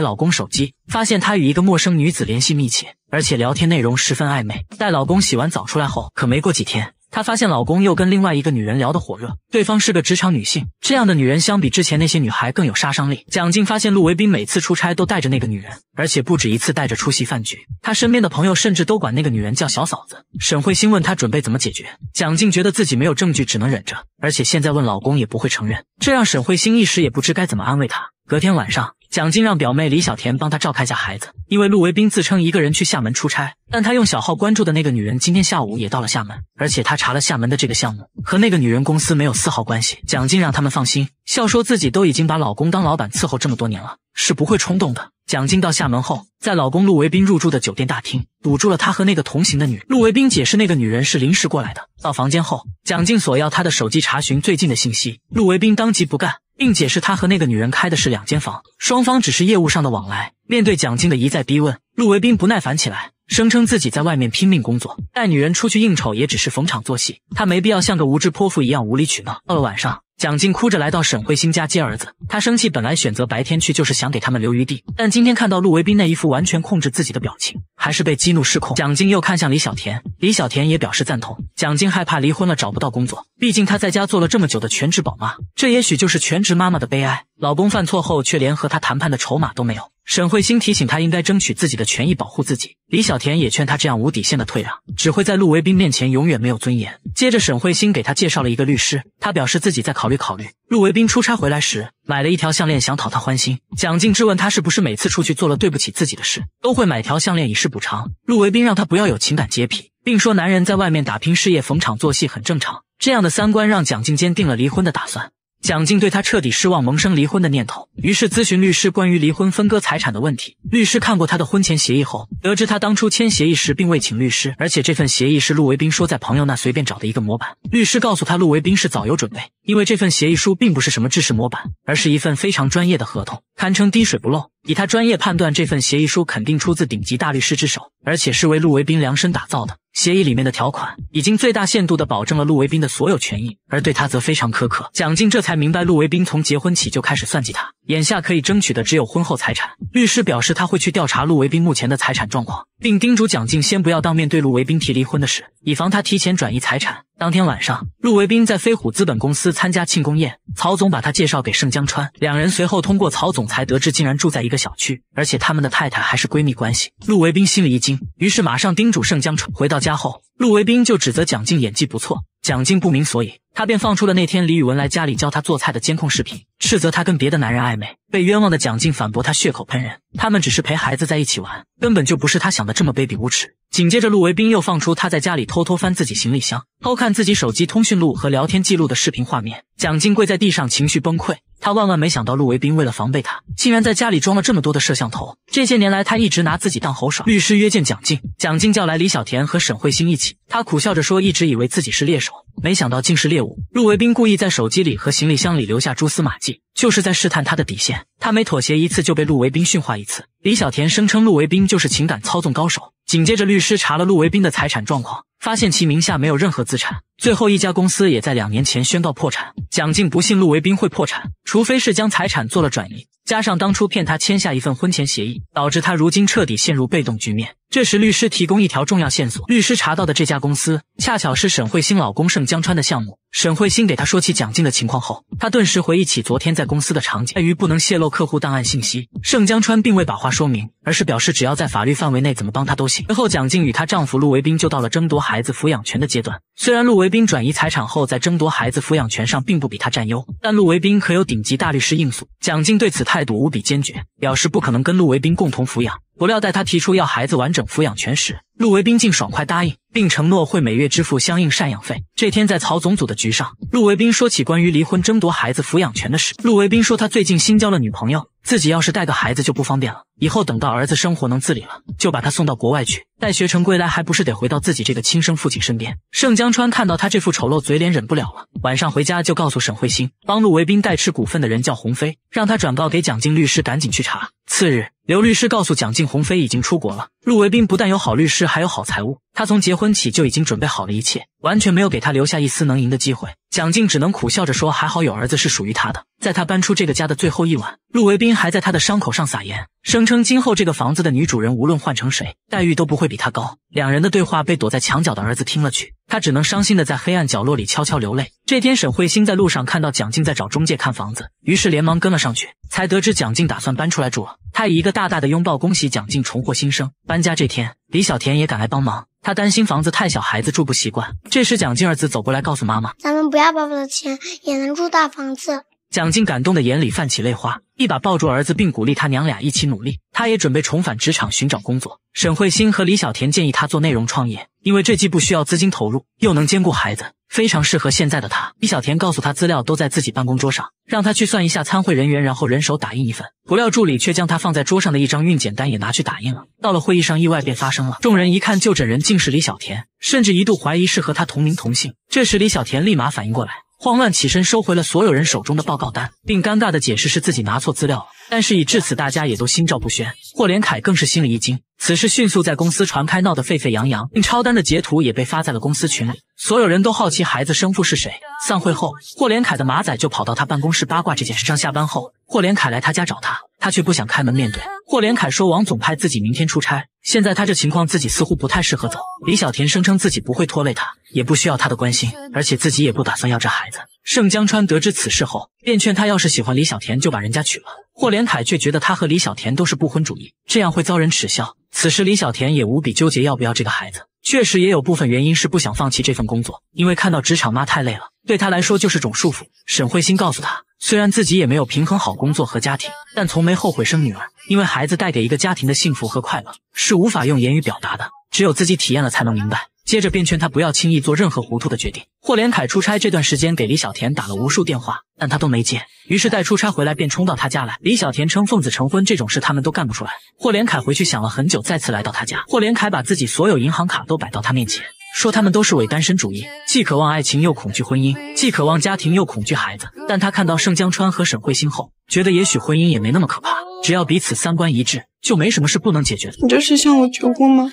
老公手机，发现他与一个陌生女子联系密切，而且聊天内容十分暧昧。待老公洗完澡出来后，可没过几天，她发现老公又跟另外一个女人聊得火热，对方是个职场女性，这样的女人相比之前那些女孩更有杀伤力。蒋静发现陆维斌每次出差都带着那个女人，而且不止一次带着出席饭局。他身边的朋友甚至都管那个女人叫小嫂子。沈慧欣问他准备怎么解决，蒋静觉得自己没有证据，只能忍着，而且现在问老公也不会承认，这让沈慧欣一时也不知该怎么安慰他。隔天晚上。蒋静让表妹李小田帮她照看下孩子，因为陆维斌自称一个人去厦门出差，但他用小号关注的那个女人今天下午也到了厦门，而且他查了厦门的这个项目和那个女人公司没有丝毫关系。蒋静让他们放心，笑说自己都已经把老公当老板伺候这么多年了，是不会冲动的。蒋静到厦门后，在老公陆维斌入住的酒店大厅堵住了他和那个同行的女。陆维斌解释那个女人是临时过来的。到房间后，蒋静索要他的手机查询最近的信息，陆维斌当即不干。并解释他和那个女人开的是两间房，双方只是业务上的往来。面对蒋晶的一再逼问，陆维斌不耐烦起来，声称自己在外面拼命工作，带女人出去应酬也只是逢场作戏，他没必要像个无知泼妇一样无理取闹。到了晚上。蒋静哭着来到沈慧欣家接儿子，她生气，本来选择白天去就是想给他们留余地，但今天看到陆维斌那一副完全控制自己的表情，还是被激怒失控。蒋静又看向李小田，李小田也表示赞同。蒋静害怕离婚了找不到工作，毕竟她在家做了这么久的全职宝妈，这也许就是全职妈妈的悲哀。老公犯错后却连和他谈判的筹码都没有。沈慧欣提醒他应该争取自己的权益，保护自己。李小田也劝他这样无底线的退让，只会在陆维斌面前永远没有尊严。接着，沈慧欣给他介绍了一个律师，他表示自己再考虑考虑。陆维斌出差回来时买了一条项链，想讨她欢心。蒋静质问他是不是每次出去做了对不起自己的事，都会买条项链以示补偿。陆维斌让他不要有情感洁癖，并说男人在外面打拼事业，逢场作戏很正常。这样的三观让蒋静坚定了离婚的打算。蒋静对他彻底失望，萌生离婚的念头，于是咨询律师关于离婚分割财产的问题。律师看过他的婚前协议后，得知他当初签协议时并未请律师，而且这份协议是陆维斌说在朋友那随便找的一个模板。律师告诉他，陆维斌是早有准备，因为这份协议书并不是什么制式模板，而是一份非常专业的合同，堪称滴水不漏。以他专业判断，这份协议书肯定出自顶级大律师之手，而且是为陆维斌量身打造的。协议里面的条款已经最大限度地保证了陆维斌的所有权益，而对他则非常苛刻。蒋静这才明白，陆维斌从结婚起就开始算计他，眼下可以争取的只有婚后财产。律师表示他会去调查陆维斌目前的财产状况，并叮嘱蒋静先不要当面对陆维斌提离婚的事，以防他提前转移财产。当天晚上，陆维斌在飞虎资本公司参加庆功宴，曹总把他介绍给盛江川，两人随后通过曹总才得知，竟然住在一个小区，而且他们的太太还是闺蜜关系。陆维斌心里一惊，于是马上叮嘱盛江川。回到家后，陆维斌就指责蒋静演技不错，蒋静不明所以，他便放出了那天李宇文来家里教他做菜的监控视频，斥责他跟别的男人暧昧。被冤枉的蒋静反驳他血口喷人，他们只是陪孩子在一起玩，根本就不是他想的这么卑鄙无耻。紧接着，陆维斌又放出他在家里偷偷翻自己行李箱，偷看自己手机通讯录和聊天记录的视频画面。蒋静跪在地上，情绪崩溃。他万万没想到，陆维斌为了防备他，竟然在家里装了这么多的摄像头。这些年来，他一直拿自己当猴耍。律师约见蒋静，蒋静叫来李小田和沈慧欣一起。他苦笑着说：“一直以为自己是猎手，没想到竟是猎物。”陆维斌故意在手机里和行李箱里留下蛛丝马迹，就是在试探他的底线。他每妥协一次，就被陆维斌驯化一次。李小田声称，陆维斌就是情感操纵高手。紧接着，律师查了陆维斌的财产状况，发现其名下没有任何资产。最后一家公司也在两年前宣告破产。蒋静不信陆维斌会破产，除非是将财产做了转移，加上当初骗他签下一份婚前协议，导致他如今彻底陷入被动局面。这时，律师提供一条重要线索：律师查到的这家公司，恰巧是沈慧欣老公盛江川的项目。沈慧欣给他说起蒋静的情况后，他顿时回忆起昨天在公司的场景。碍于不能泄露客户档案信息，盛江川并未把话说明，而是表示只要在法律范围内，怎么帮他都行。随后，蒋静与她丈夫陆维斌就到了争夺孩子抚养权的阶段。虽然陆维斌转移财产后，在争夺孩子抚养权上并不比他占优，但陆维斌可有顶级大律师应诉。蒋静对此态度无比坚决，表示不可能跟陆维斌共同抚养。不料，在他提出要孩子完整抚养权时，陆维斌竟爽快答应，并承诺会每月支付相应赡养费。这天，在曹总组的局上，陆维斌说起关于离婚争夺孩子抚养权的事。陆维斌说，他最近新交了女朋友，自己要是带个孩子就不方便了。以后等到儿子生活能自理了，就把他送到国外去。待学成归来，还不是得回到自己这个亲生父亲身边？盛江川看到他这副丑陋嘴脸，忍不了了。晚上回家就告诉沈慧欣，帮陆维斌代持股份的人叫鸿飞，让他转告给蒋静律师，赶紧去查。次日，刘律师告诉蒋静，鸿飞已经出国了。陆维斌不但有好律师，还有好财务。他从结婚起就已经准备好了一切，完全没有给他留下一丝能赢的机会。蒋静只能苦笑着说：“还好有儿子是属于他的。”在他搬出这个家的最后一晚，陆维斌还在他的伤口上撒盐，声称。今后这个房子的女主人无论换成谁，待遇都不会比他高。两人的对话被躲在墙角的儿子听了去，他只能伤心的在黑暗角落里悄悄流泪。这天，沈慧星在路上看到蒋静在找中介看房子，于是连忙跟了上去，才得知蒋静打算搬出来住了。他以一个大大的拥抱恭喜蒋静重获新生。搬家这天，李小田也赶来帮忙，他担心房子太小，孩子住不习惯。这时，蒋静儿子走过来告诉妈妈：“咱们不要爸爸的钱，也能住大房子。”蒋静感动的眼里泛起泪花，一把抱住儿子，并鼓励他娘俩一起努力。他也准备重返职场寻找工作。沈慧欣和李小田建议他做内容创业，因为这既不需要资金投入，又能兼顾孩子，非常适合现在的他。李小田告诉他资料都在自己办公桌上，让他去算一下参会人员，然后人手打印一份。不料助理却将他放在桌上的一张孕检单也拿去打印了。到了会议上，意外便发生了。众人一看就诊人竟是李小田，甚至一度怀疑是和他同名同姓。这时李小田立马反应过来。慌乱起身，收回了所有人手中的报告单，并尴尬的解释是自己拿错资料了。但是已至此，大家也都心照不宣。霍连凯更是心里一惊，此事迅速在公司传开，闹得沸沸扬扬。并抄单的截图也被发在了公司群里，所有人都好奇孩子生父是谁。散会后，霍连凯的马仔就跑到他办公室八卦这件事。上下班后，霍连凯来他家找他，他却不想开门面对。霍连凯说：“王总派自己明天出差，现在他这情况，自己似乎不太适合走。”李小田声称自己不会拖累他，也不需要他的关心，而且自己也不打算要这孩子。盛江川得知此事后，便劝他，要是喜欢李小田，就把人家娶了。霍连凯却觉得他和李小田都是不婚主义，这样会遭人耻笑。此时李小田也无比纠结要不要这个孩子，确实也有部分原因是不想放弃这份工作，因为看到职场妈太累了，对他来说就是种束缚。沈慧欣告诉他。虽然自己也没有平衡好工作和家庭，但从没后悔生女儿，因为孩子带给一个家庭的幸福和快乐是无法用言语表达的，只有自己体验了才能明白。接着便劝他不要轻易做任何糊涂的决定。霍连凯出差这段时间给李小田打了无数电话，但他都没接，于是待出差回来便冲到他家来。李小田称奉子成婚这种事他们都干不出来。霍连凯回去想了很久，再次来到他家。霍连凯把自己所有银行卡都摆到他面前。说他们都是伪单身主义，既渴望爱情又恐惧婚姻，既渴望家庭又恐惧孩子。但他看到盛江川和沈慧欣后，觉得也许婚姻也没那么可怕，只要彼此三观一致，就没什么是不能解决的。你这是向我求婚吗？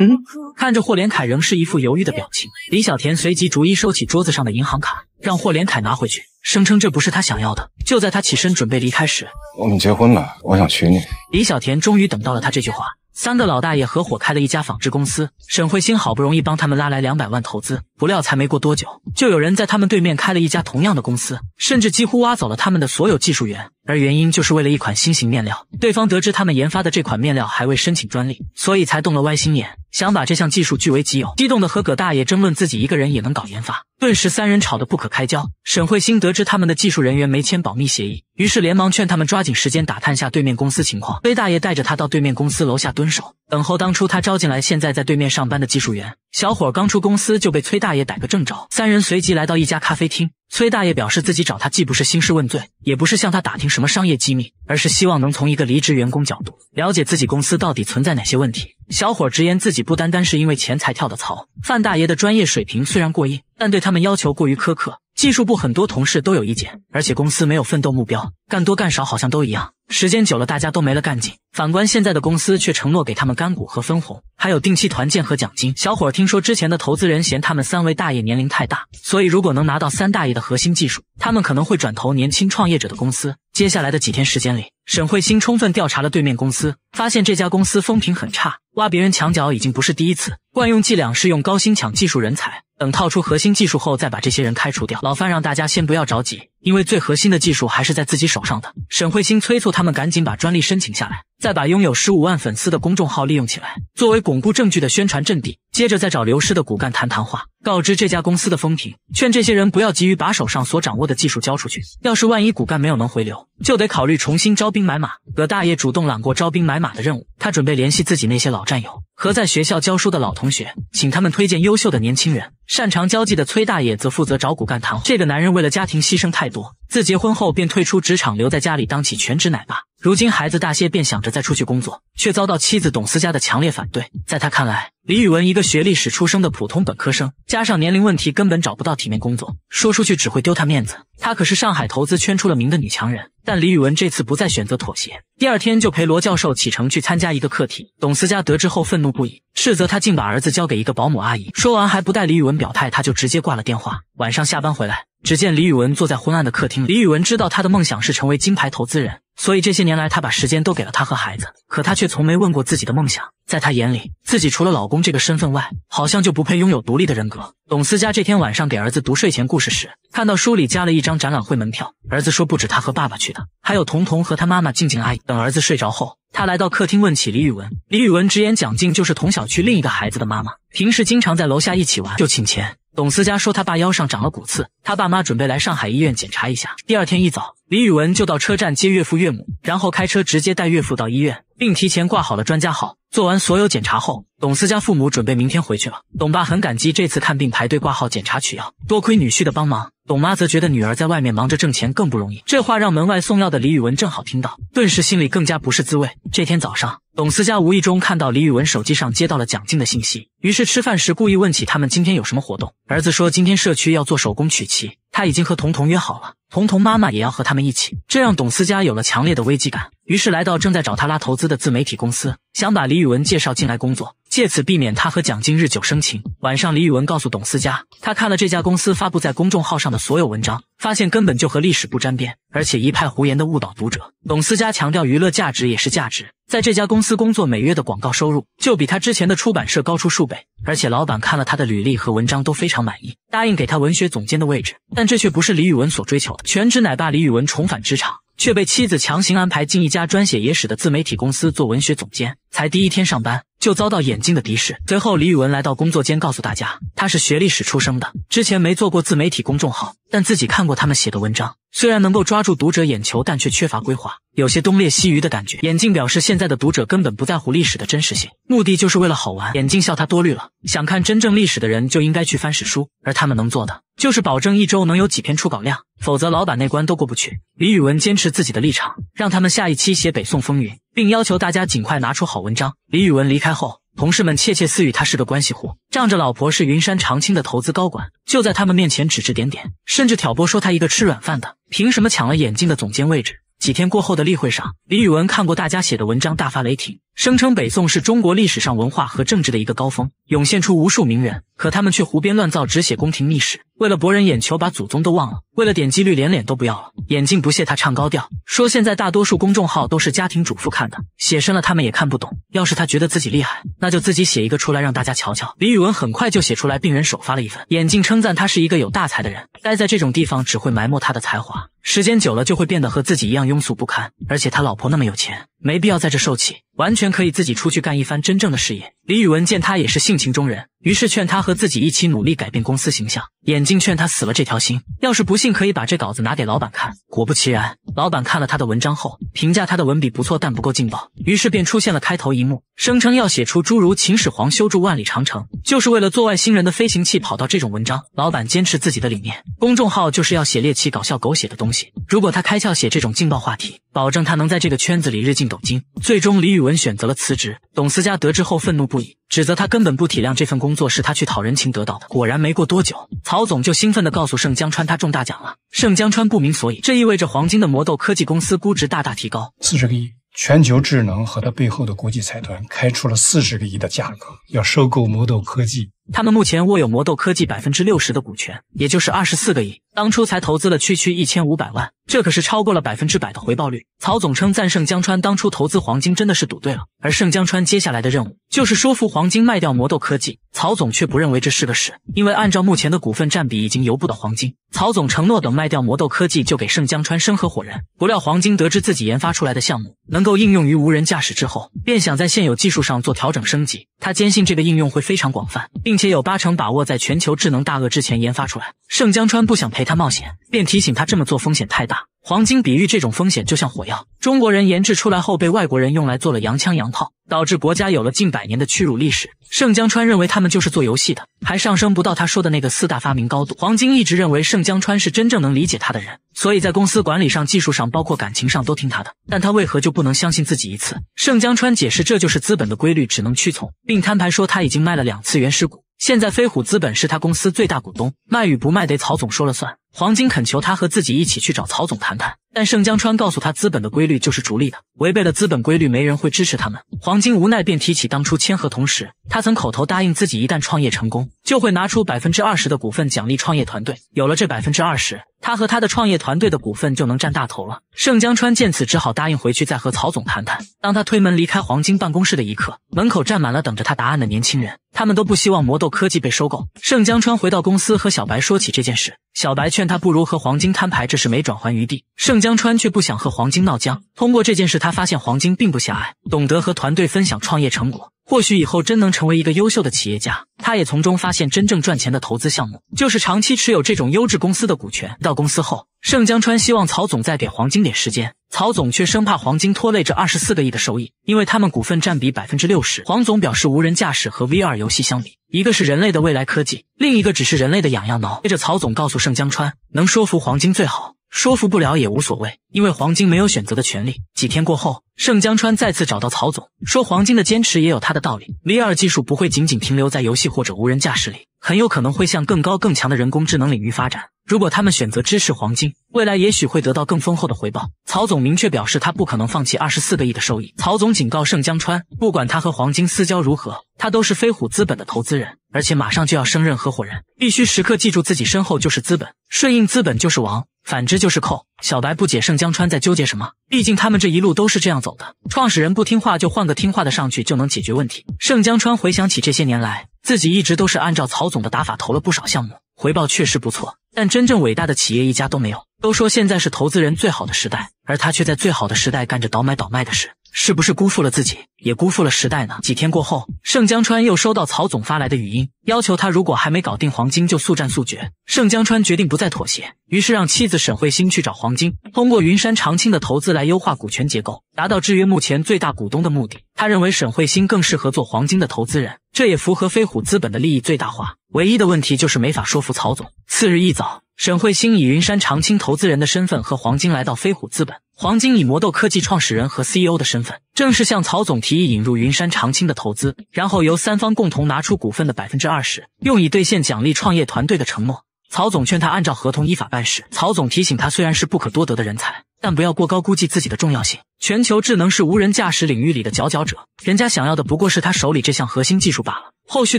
嗯，看着霍连凯仍是一副犹豫的表情，李小田随即逐一收起桌子上的银行卡，让霍连凯拿回去，声称这不是他想要的。就在他起身准备离开时，我们结婚了，我想娶你。李小田终于等到了他这句话。三个老大爷合伙开了一家纺织公司，沈慧星好不容易帮他们拉来两百万投资，不料才没过多久，就有人在他们对面开了一家同样的公司，甚至几乎挖走了他们的所有技术员，而原因就是为了一款新型面料。对方得知他们研发的这款面料还未申请专利，所以才动了歪心眼，想把这项技术据为己有。激动的和葛大爷争论自己一个人也能搞研发，顿时三人吵得不可开交。沈慧星得知他们的技术人员没签保密协议。于是连忙劝他们抓紧时间打探下对面公司情况。崔大爷带着他到对面公司楼下蹲守，等候当初他招进来、现在在对面上班的技术员。小伙刚出公司就被崔大爷逮个正着。三人随即来到一家咖啡厅。崔大爷表示自己找他既不是兴师问罪，也不是向他打听什么商业机密，而是希望能从一个离职员工角度了解自己公司到底存在哪些问题。小伙直言自己不单单是因为钱才跳的槽。范大爷的专业水平虽然过硬，但对他们要求过于苛刻。技术部很多同事都有意见，而且公司没有奋斗目标，干多干少好像都一样。时间久了，大家都没了干劲。反观现在的公司，却承诺给他们干股和分红，还有定期团建和奖金。小伙听说之前的投资人嫌他们三位大爷年龄太大，所以如果能拿到三大爷的核心技术，他们可能会转投年轻创业者的公司。接下来的几天时间里，沈慧星充分调查了对面公司，发现这家公司风评很差，挖别人墙角已经不是第一次。惯用伎俩是用高薪抢技术人才，等套出核心技术后，再把这些人开除掉。老范让大家先不要着急，因为最核心的技术还是在自己手上的。沈慧星催促他们赶紧把专利申请下来。再把拥有十五万粉丝的公众号利用起来，作为巩固证据的宣传阵地。接着再找流失的骨干谈谈话，告知这家公司的风评，劝这些人不要急于把手上所掌握的技术交出去。要是万一骨干没有能回流，就得考虑重新招兵买马。葛大爷主动揽过招兵买马的任务，他准备联系自己那些老战友和在学校教书的老同学，请他们推荐优秀的年轻人。擅长交际的崔大爷则负责找骨干谈话。这个男人为了家庭牺牲太多，自结婚后便退出职场，留在家里当起全职奶爸。如今孩子大些，便想着再出去工作，却遭到妻子董思佳的强烈反对。在他看来，李宇文一个学历史出生的普通本科生，加上年龄问题，根本找不到体面工作，说出去只会丢他面子。她可是上海投资圈出了名的女强人。但李宇文这次不再选择妥协，第二天就陪罗教授启程去参加一个课题。董思佳得知后愤怒不已，斥责他竟把儿子交给一个保姆阿姨。说完还不待李宇文表态，他就直接挂了电话。晚上下班回来。只见李宇文坐在昏暗的客厅里。李宇文知道他的梦想是成为金牌投资人，所以这些年来他把时间都给了他和孩子，可他却从没问过自己的梦想。在他眼里，自己除了老公这个身份外，好像就不配拥有独立的人格。董思佳这天晚上给儿子读睡前故事时，看到书里加了一张展览会门票。儿子说不止他和爸爸去的，还有彤彤和他妈妈静静阿姨。等儿子睡着后，他来到客厅问起李宇文。李宇文直言蒋静就是同小区另一个孩子的妈妈，平时经常在楼下一起玩，就请钱。董思佳说他爸腰上长了骨刺，他爸妈准备来上海医院检查一下。第二天一早，李宇文就到车站接岳父岳母，然后开车直接带岳父到医院，并提前挂好了专家号。做完所有检查后，董思佳父母准备明天回去了。董爸很感激这次看病排队挂号检查取药，多亏女婿的帮忙。董妈则觉得女儿在外面忙着挣钱更不容易。这话让门外送药的李宇文正好听到，顿时心里更加不是滋味。这天早上，董思佳无意中看到李宇文手机上接到了蒋静的信息，于是吃饭时故意问起他们今天有什么活动。儿子说今天社区要做手工曲奇，他已经和彤彤约好了，彤彤妈妈也要和他们一起，这让董思佳有了强烈的危机感，于是来到正在找他拉投资的自媒体公司，想把李宇文介绍进来工作。借此避免他和蒋静日久生情。晚上，李宇文告诉董思佳，他看了这家公司发布在公众号上的所有文章，发现根本就和历史不沾边，而且一派胡言的误导读者。董思佳强调，娱乐价值也是价值，在这家公司工作，每月的广告收入就比他之前的出版社高出数倍。而且老板看了他的履历和文章都非常满意，答应给他文学总监的位置。但这却不是李宇文所追求的。全职奶爸李宇文重返职场。却被妻子强行安排进一家专写野史的自媒体公司做文学总监。才第一天上班，就遭到眼镜的敌视。随后，李宇文来到工作间，告诉大家，他是学历史出生的，之前没做过自媒体公众号，但自己看过他们写的文章，虽然能够抓住读者眼球，但却缺乏规划，有些东猎西鱼的感觉。眼镜表示，现在的读者根本不在乎历史的真实性，目的就是为了好玩。眼镜笑他多虑了，想看真正历史的人就应该去翻史书，而他们能做的。就是保证一周能有几篇出稿量，否则老板那关都过不去。李宇文坚持自己的立场，让他们下一期写北宋风云，并要求大家尽快拿出好文章。李宇文离开后，同事们窃窃私语他是个关系户，仗着老婆是云山长青的投资高管，就在他们面前指指点点，甚至挑拨说他一个吃软饭的，凭什么抢了眼镜的总监位置？几天过后的例会上，李宇文看过大家写的文章，大发雷霆，声称北宋是中国历史上文化和政治的一个高峰，涌现出无数名人，可他们却胡编乱造，只写宫廷秘史，为了博人眼球，把祖宗都忘了，为了点击率，连脸都不要了。眼镜不屑他唱高调，说现在大多数公众号都是家庭主妇看的，写深了他们也看不懂。要是他觉得自己厉害，那就自己写一个出来让大家瞧瞧。李宇文很快就写出来，病人首发了一份。眼镜称赞他是一个有大才的人，待在这种地方只会埋没他的才华。时间久了就会变得和自己一样庸俗不堪，而且他老婆那么有钱，没必要在这受气，完全可以自己出去干一番真正的事业。李宇文见他也是性情中人，于是劝他和自己一起努力改变公司形象。眼镜劝他死了这条心，要是不信可以把这稿子拿给老板看。果不其然，老板看了他的文章后，评价他的文笔不错，但不够劲爆，于是便出现了开头一幕，声称要写出诸如秦始皇修筑万里长城，就是为了做外星人的飞行器跑到这种文章。老板坚持自己的理念，公众号就是要写猎奇、搞笑、狗血的东西。如果他开窍写这种劲爆话题，保证他能在这个圈子里日进斗金。最终，李宇文选择了辞职。董思佳得知后愤怒不已，指责他根本不体谅这份工作是他去讨人情得到的。果然，没过多久，曹总就兴奋地告诉盛江川他中大奖了。盛江川不明所以，这意味着黄金的魔豆科技公司估值大大提高，四十个亿。全球智能和它背后的国际财团开出了四十个亿的价格，要收购魔豆科技。他们目前握有魔豆科技百分之六十的股权，也就是二十四个亿。当初才投资了区区一千五百万，这可是超过了百分之百的回报率。曹总称赞盛江川当初投资黄金真的是赌对了，而盛江川接下来的任务就是说服黄金卖掉魔豆科技。曹总却不认为这是个事，因为按照目前的股份占比已经由不得黄金。曹总承诺等卖掉魔豆科技就给盛江川升合伙人。不料黄金得知自己研发出来的项目能够应用于无人驾驶之后，便想在现有技术上做调整升级。他坚信这个应用会非常广泛，并且有八成把握在全球智能大鳄之前研发出来。盛江川不想赔陪他冒险，便提醒他这么做风险太大。黄金比喻这种风险就像火药，中国人研制出来后被外国人用来做了洋枪洋炮，导致国家有了近百年的屈辱历史。盛江川认为他们就是做游戏的，还上升不到他说的那个四大发明高度。黄金一直认为盛江川是真正能理解他的人，所以在公司管理上、技术上，包括感情上都听他的。但他为何就不能相信自己一次？盛江川解释，这就是资本的规律，只能屈从，并摊牌说他已经卖了两次原始股。现在飞虎资本是他公司最大股东，卖与不卖得曹总说了算。黄金恳求他和自己一起去找曹总谈谈，但盛江川告诉他，资本的规律就是逐利的，违背了资本规律，没人会支持他们。黄金无奈便提起当初签合同时，他曾口头答应自己，一旦创业成功，就会拿出百分之二十的股份奖励创业团队。有了这百分之二十。他和他的创业团队的股份就能占大头了。盛江川见此，只好答应回去再和曹总谈谈。当他推门离开黄金办公室的一刻，门口站满了等着他答案的年轻人，他们都不希望魔豆科技被收购。盛江川回到公司和小白说起这件事，小白劝他不如和黄金摊牌，这事没转圜余地。盛江川却不想和黄金闹僵。通过这件事，他发现黄金并不狭隘，懂得和团队分享创业成果。或许以后真能成为一个优秀的企业家。他也从中发现，真正赚钱的投资项目就是长期持有这种优质公司的股权。到公司后，盛江川希望曹总再给黄金点时间，曹总却生怕黄金拖累这二十四个亿的收益，因为他们股份占比百分之六十。黄总表示，无人驾驶和 VR 游戏相比，一个是人类的未来科技，另一个只是人类的痒痒挠。接着，曹总告诉盛江川，能说服黄金最好。说服不了也无所谓，因为黄金没有选择的权利。几天过后，盛江川再次找到曹总，说黄金的坚持也有他的道理。VR 技术不会仅仅停留在游戏或者无人驾驶里，很有可能会向更高更强的人工智能领域发展。如果他们选择支持黄金，未来也许会得到更丰厚的回报。曹总明确表示，他不可能放弃二十四个亿的收益。曹总警告盛江川，不管他和黄金私交如何，他都是飞虎资本的投资人，而且马上就要升任合伙人，必须时刻记住自己身后就是资本，顺应资本就是王。反之就是寇。小白不解盛江川在纠结什么，毕竟他们这一路都是这样走的。创始人不听话就换个听话的上去就能解决问题。盛江川回想起这些年来，自己一直都是按照曹总的打法投了不少项目，回报确实不错，但真正伟大的企业一家都没有。都说现在是投资人最好的时代，而他却在最好的时代干着倒买倒卖的事。是不是辜负了自己，也辜负了时代呢？几天过后，盛江川又收到曹总发来的语音，要求他如果还没搞定黄金，就速战速决。盛江川决定不再妥协，于是让妻子沈慧欣去找黄金，通过云山长青的投资来优化股权结构，达到制约目前最大股东的目的。他认为沈慧欣更适合做黄金的投资人，这也符合飞虎资本的利益最大化。唯一的问题就是没法说服曹总。次日一早，沈慧欣以云山长青投资人的身份和黄金来到飞虎资本。黄金以魔豆科技创始人和 CEO 的身份，正式向曹总提议引入云山长青的投资，然后由三方共同拿出股份的百分之二十，用以兑现奖励创业团队的承诺。曹总劝他按照合同依法办事。曹总提醒他，虽然是不可多得的人才，但不要过高估计自己的重要性。全球智能是无人驾驶领域里的佼佼者，人家想要的不过是他手里这项核心技术罢了。后续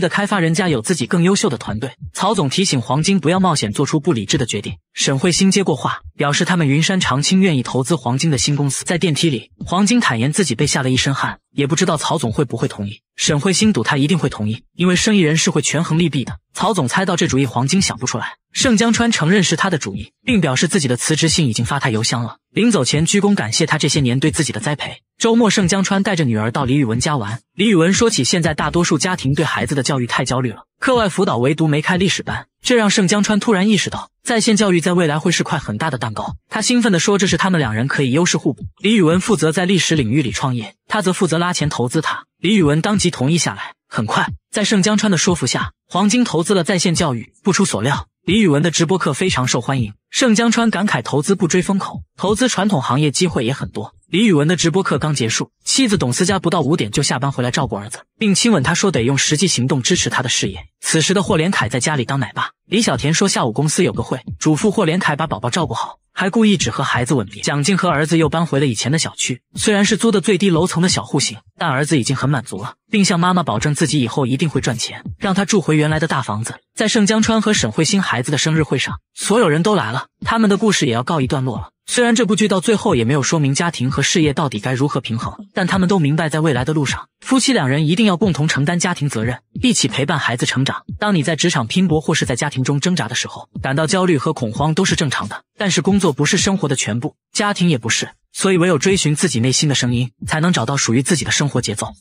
的开发，人家有自己更优秀的团队。曹总提醒黄金不要冒险做出不理智的决定。沈慧欣接过话，表示他们云山长青愿意投资黄金的新公司。在电梯里，黄金坦言自己被吓了一身汗，也不知道曹总会不会同意。沈慧欣赌他一定会同意，因为生意人是会权衡利弊的。曹总猜到这主意，黄金想不出来。盛江川承认是他的主意，并表示自己的辞职信已经发他邮箱了。临走前鞠躬感谢他这些年对自己的栽培。周末，盛江川带着女儿到李宇文家玩。李宇文说起，现在大多数家庭对孩子的教育太焦虑了，课外辅导唯独没开历史班，这让盛江川突然意识到，在线教育在未来会是块很大的蛋糕。他兴奋地说，这是他们两人可以优势互补。李宇文负责在历史领域里创业，他则负责拉钱投资他。李宇文当即同意下来。很快，在盛江川的说服下，黄金投资了在线教育。不出所料。李宇文的直播课非常受欢迎，盛江川感慨投资不追风口，投资传统行业机会也很多。李宇文的直播课刚结束，妻子董思佳不到五点就下班回来照顾儿子，并亲吻他，说得用实际行动支持他的事业。此时的霍连凯在家里当奶爸，李小田说下午公司有个会，嘱咐霍连凯把宝宝照顾好。还故意只和孩子吻别。蒋静和儿子又搬回了以前的小区，虽然是租的最低楼层的小户型，但儿子已经很满足了，并向妈妈保证自己以后一定会赚钱，让她住回原来的大房子。在盛江川和沈慧欣孩子的生日会上，所有人都来了，他们的故事也要告一段落了。虽然这部剧到最后也没有说明家庭和事业到底该如何平衡，但他们都明白，在未来的路上，夫妻两人一定要共同承担家庭责任，一起陪伴孩子成长。当你在职场拼搏或是在家庭中挣扎的时候，感到焦虑和恐慌都是正常的。但是工作不是生活的全部，家庭也不是，所以唯有追寻自己内心的声音，才能找到属于自己的生活节奏。